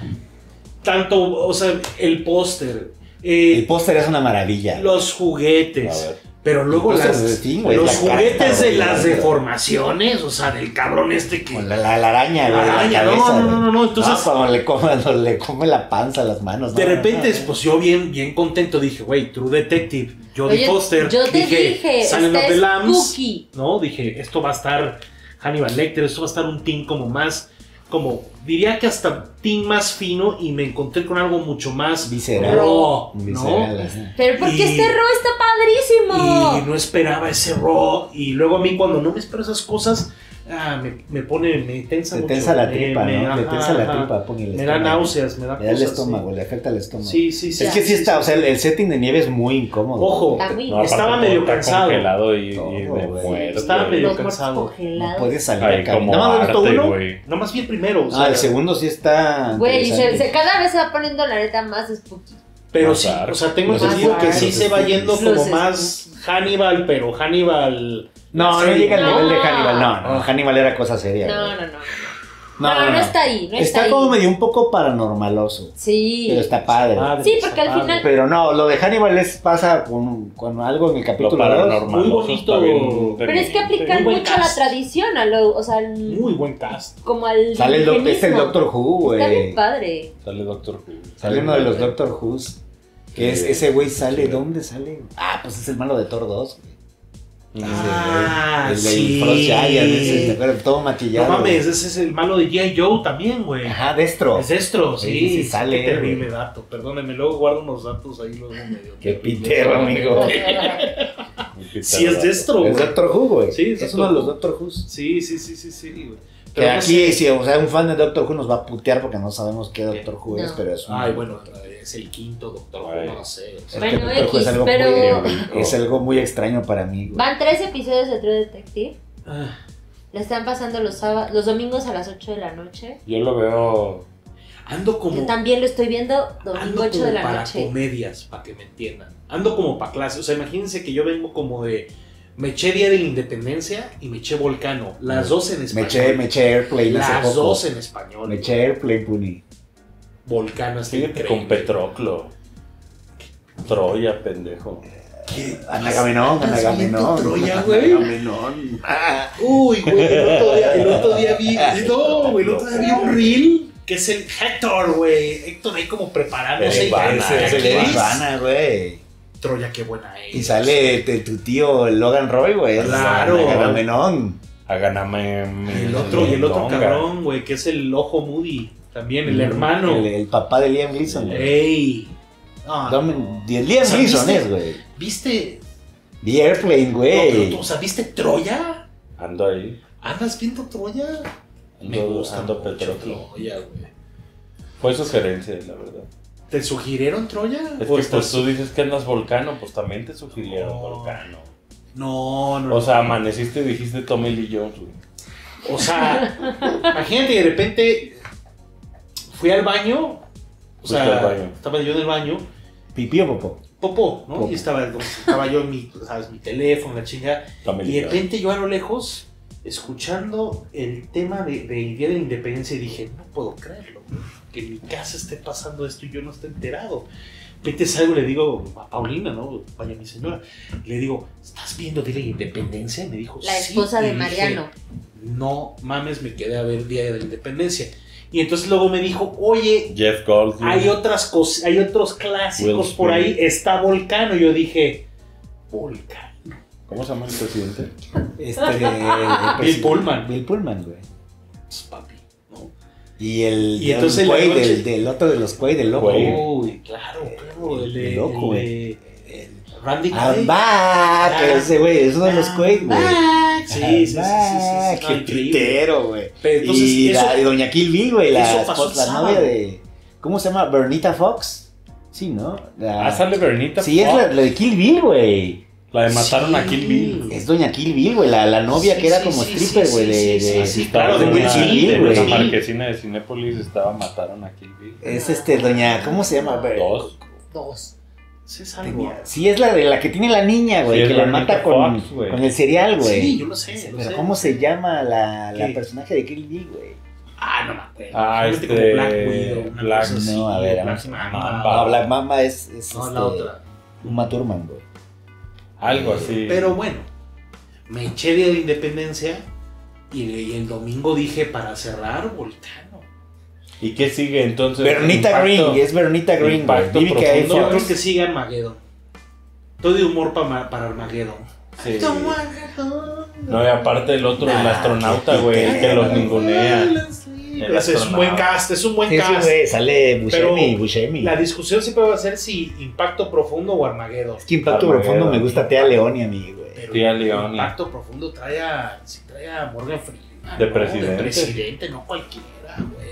tanto, o sea, el póster, eh, El póster es una maravilla. los A juguetes. ver. Pero luego las, güey, los la juguetes carta, de güey, las la- deformaciones, o sea, del cabrón este que... Con la, la- la araña, güey. La araña, no, cabeza, no, no, no, no, entonces- cuando le, come, cuando le come la panza, las manos. De no, repente, no, no. pues yo bien, bien contento dije, güey, True Detective, Jodie Oye, Foster. yo te dije, dije, Silent of the Lambs. spooky. ¿no? Dije, esto va a estar Hannibal Lecter, esto va a estar un team como más, como, diría que hasta team más fino y me encontré con algo mucho más Visceral. raw, Visceral, ¿no? ajá. Pero porque Y- este ro está Y padrísimo. no esperaba ese raw y luego a mí cuando no me espero esas cosas, ah, me, me pone, me tensa Te mucho. tensa la me- tripa, me- ¿no? Ajá, tensa la ajá. tripa, el Me da náuseas, me da da el estómago, le afecta el estómago. Sí, sí, sí. es que sí está, o sea, el, el setting de nieve es muy incómodo. Ojo, No, Estaba medio cansado. congelado y, Todo, me. Estaba medio Los muertos cansado. No puedes salir Ay, Nada más arte, uno. vi el primero. o sea, Ah, el segundo sí está. Güey, cada vez se va poniendo la neta más spooky. Pero sí, o sea, tengo entendido que sí se va yendo como más Hannibal, pero Hannibal. No, no llega al No. nivel de Hannibal. No, no, Hannibal era cosa seria. No, no, no. No, no, no, está ahí. No está, Está ahí. como medio un poco paranormaloso. Sí. Pero está padre. Padre, Sí, está porque al padre. final- Pero no, lo de Hannibal es, pasa con, con algo en el Lo capítulo 2. paranormal. muy bonito. Pero es que aplican mucho a la cast. tradición, a lo, o sea, al- Muy buen cast. como al Sale el, es. Doctor Who, Está bien güey. padre. Sale Doctor Who. Sale uno de los Doctor Who's. Que es Sí. ese güey sale, Sí. ¿dónde sale? Ah, pues es el malo de Thor 2. güey. Ah, el del sí. Frost Giant, ese, todo maquillado. No mames, ese es el malo de G.I. Joe también, güey. Ajá, Destro. Es Destro, sí, Sí, sí, sale, Qué terrible güey. dato. Perdónenme, luego guardo unos datos ahí luego medio. Qué pitero, amigo. Sí, es Destro, Es. Doctor Who, güey. Sí, es es uno de los. Doctor Who's. Sí, sí, sí, sí, sí, güey. Que Pero no aquí, sé. si o sea, un fan de Doctor Who nos va a putear porque no sabemos qué Doctor Who es, No. pero es un. Ay, bueno, es el quinto doctor, Who, Ay. no sé. o sea. Bueno, Doctor Who X, es algo, pero- muy, es algo muy extraño para mí, güey. Van tres episodios de True Detective. Ah, La están pasando los sábados, los domingos a las 8 de la noche. Yo lo veo. Ando como. Yo también lo estoy viendo domingo Ando 8 de como la para noche. comedias, para que me entiendan. Ando como para clase. O sea, imagínense que yo vengo como de. Me eché Día de la Independencia y me eché Volcano. Las dos en Me español. eché, me eché Airplane hace Las poco. dos en español. Me eché Airplane, Puni. Volcano está Fíjate con. Petroclo. Troya, pendejo. Anagamenón, ¿Estás viendo Anagamenón. Troya, güey? Anagamenón. Ah, Uy, güey, el otro día, el otro día vi. No, güey, el otro día vi un reel que es el Héctor, güey. Héctor ahí como preparándose. Ivana, ese es el ¿Qué? Ivana, güey. Troya, qué buena es. Y sale de tu tío Logan Roy, güey. Claro. Anagamenón. Agáname. Y el otro, y el otro cabrón, güey, que es el ojo Moody. También, el hermano. El, el papá de Liam Neeson. güey. Ey. No, Dame- no. de Liam O es, güey. ¿Viste? The Airplane, No, pero güey. tú, o sea, ¿viste Troya? Ando ahí. ¿Andas viendo Troya? Me Ando, gusta ando mucho. Troya, güey. Fue sugerencia, la verdad. ¿Te sugirieron Troya? Es ¿O que estás- pues tú dices que andas volcano, pues también te sugirieron No. volcano. No, no. O sea, amaneciste y dijiste Tommy Lee Jones, güey. O sea, imagínate que de repente fui al baño. O Fuiste sea, baño. estaba yo en el baño, Pipí o popó. popó, ¿no? Y estaba, estaba yo en mi, ¿sabes? mi teléfono, la chinga. Tommy Y de repente yo a lo lejos, escuchando el tema de- del Día de la Independencia, dije, no puedo creerlo, que en mi casa esté pasando esto y yo no esté enterado. Repente salgo y le digo a Paulina, ¿no? Vaya mi señora. Le digo, ¿estás viendo Día de la Independencia? Y me dijo, La "Sí". esposa Y de dije, Mariano. no mames, me quedé a ver Día de la Independencia. Y entonces luego me dijo, oye, Jeff Goldblum. hay otras cosas, hay otros clásicos Will por ahí, está Volcano. Y yo dije, Volcano. ¿Cómo se llama el presidente? Este. Bill Pullman. Bill Pullman, güey. Pues, papi. Y el. Y entonces el güey del, del otro de los güey del loco. Güey. Uy, claro, claro, el de, El loco, güey. Randy I'm Quaid. back. Ah. Ese güey es uno de los güey, güey. Back. Sí, sí, sí, sí, sí, Ah, Qué pitero, güey. Y, eso- la, y Doña Kill Bill, güey, la, novia de. ¿Cómo se llama? Bernita Fox. Sí, ¿no? La- Ah, sale Bernita. sí, es Fox. la, la de Kill Bill, güey. La de mataron a. Kill Bill. Es Doña Kill Bill, güey, la, la novia Sí, que era sí, como sí, stripper, güey, sí, de, sí, de- sí, claro, de en Will Bill, en güey. una marquesina de Cinépolis estaba mataron a Kill Bill. Es este, Doña, ¿cómo se llama? Dos. Dos. Sí, es algo. Tenía- Sí, es la de la que tiene la niña, güey, Sí, que la mata con, Fox, güey. con el cereal, güey. Sí, yo lo sé, lo Pero sé. ¿cómo se llama la, la personaje de Kill Bill, güey? Ah, no me acuerdo. Ah, este, como Black Widow, Black- no, a ver, Black Mamba. No, Black Mamba es, es No, este, la otra. Uma Thurman, güey. Algo así. Pero bueno, me eché de la Independencia y, y el domingo dije para cerrar Volcano. ¿Y qué sigue entonces? Bernita Impacto. Green, es Bernita Green. Impacto profundo. Yo creo que sigue Armageddon. Todo de humor pa- para Armageddon. Sí. No, y aparte el otro, el astronauta, güey, que los ningunea. Es un buen cast, es un buen Sí, sí, cast. güey, sale Buscemi, Buscemi. La discusión siempre va a ser si Impacto Profundo o Armageddon. Es que Impacto Armageddon. Profundo me gusta Tea Leoni a mí, güey. Tía Leoni. Impacto Profundo trae a, sí trae a Morgan Freeman. De ¿no? presidente. De presidente, no cualquiera, güey.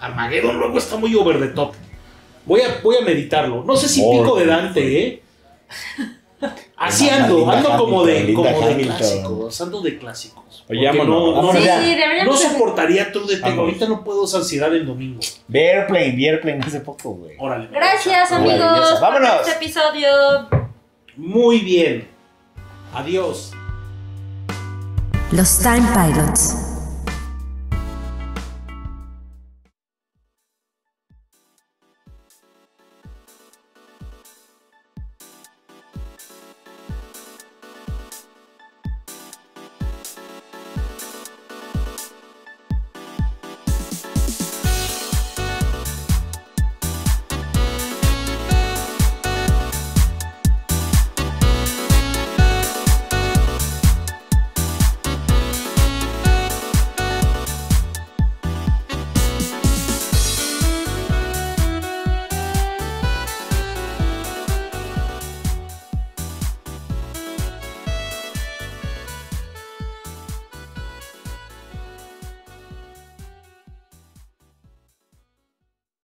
Armageddon luego está muy over the top. Voy a, voy a meditarlo. No sé si pico de Dante, ¿eh? Así ando, ando como de, como de clásicos, ando de clásicos. Oye, vámonos. no, no, Vámonos Sí, no hacer- soportaría True Detective. Vamos. Ahorita no puedo ansiedad el domingo. Ve Airplane, vi Airplane hace poco, güey. Órale. Gracias, amigos, ya por vámonos. este episodio. Muy bien. Adiós. Los Time Pilots.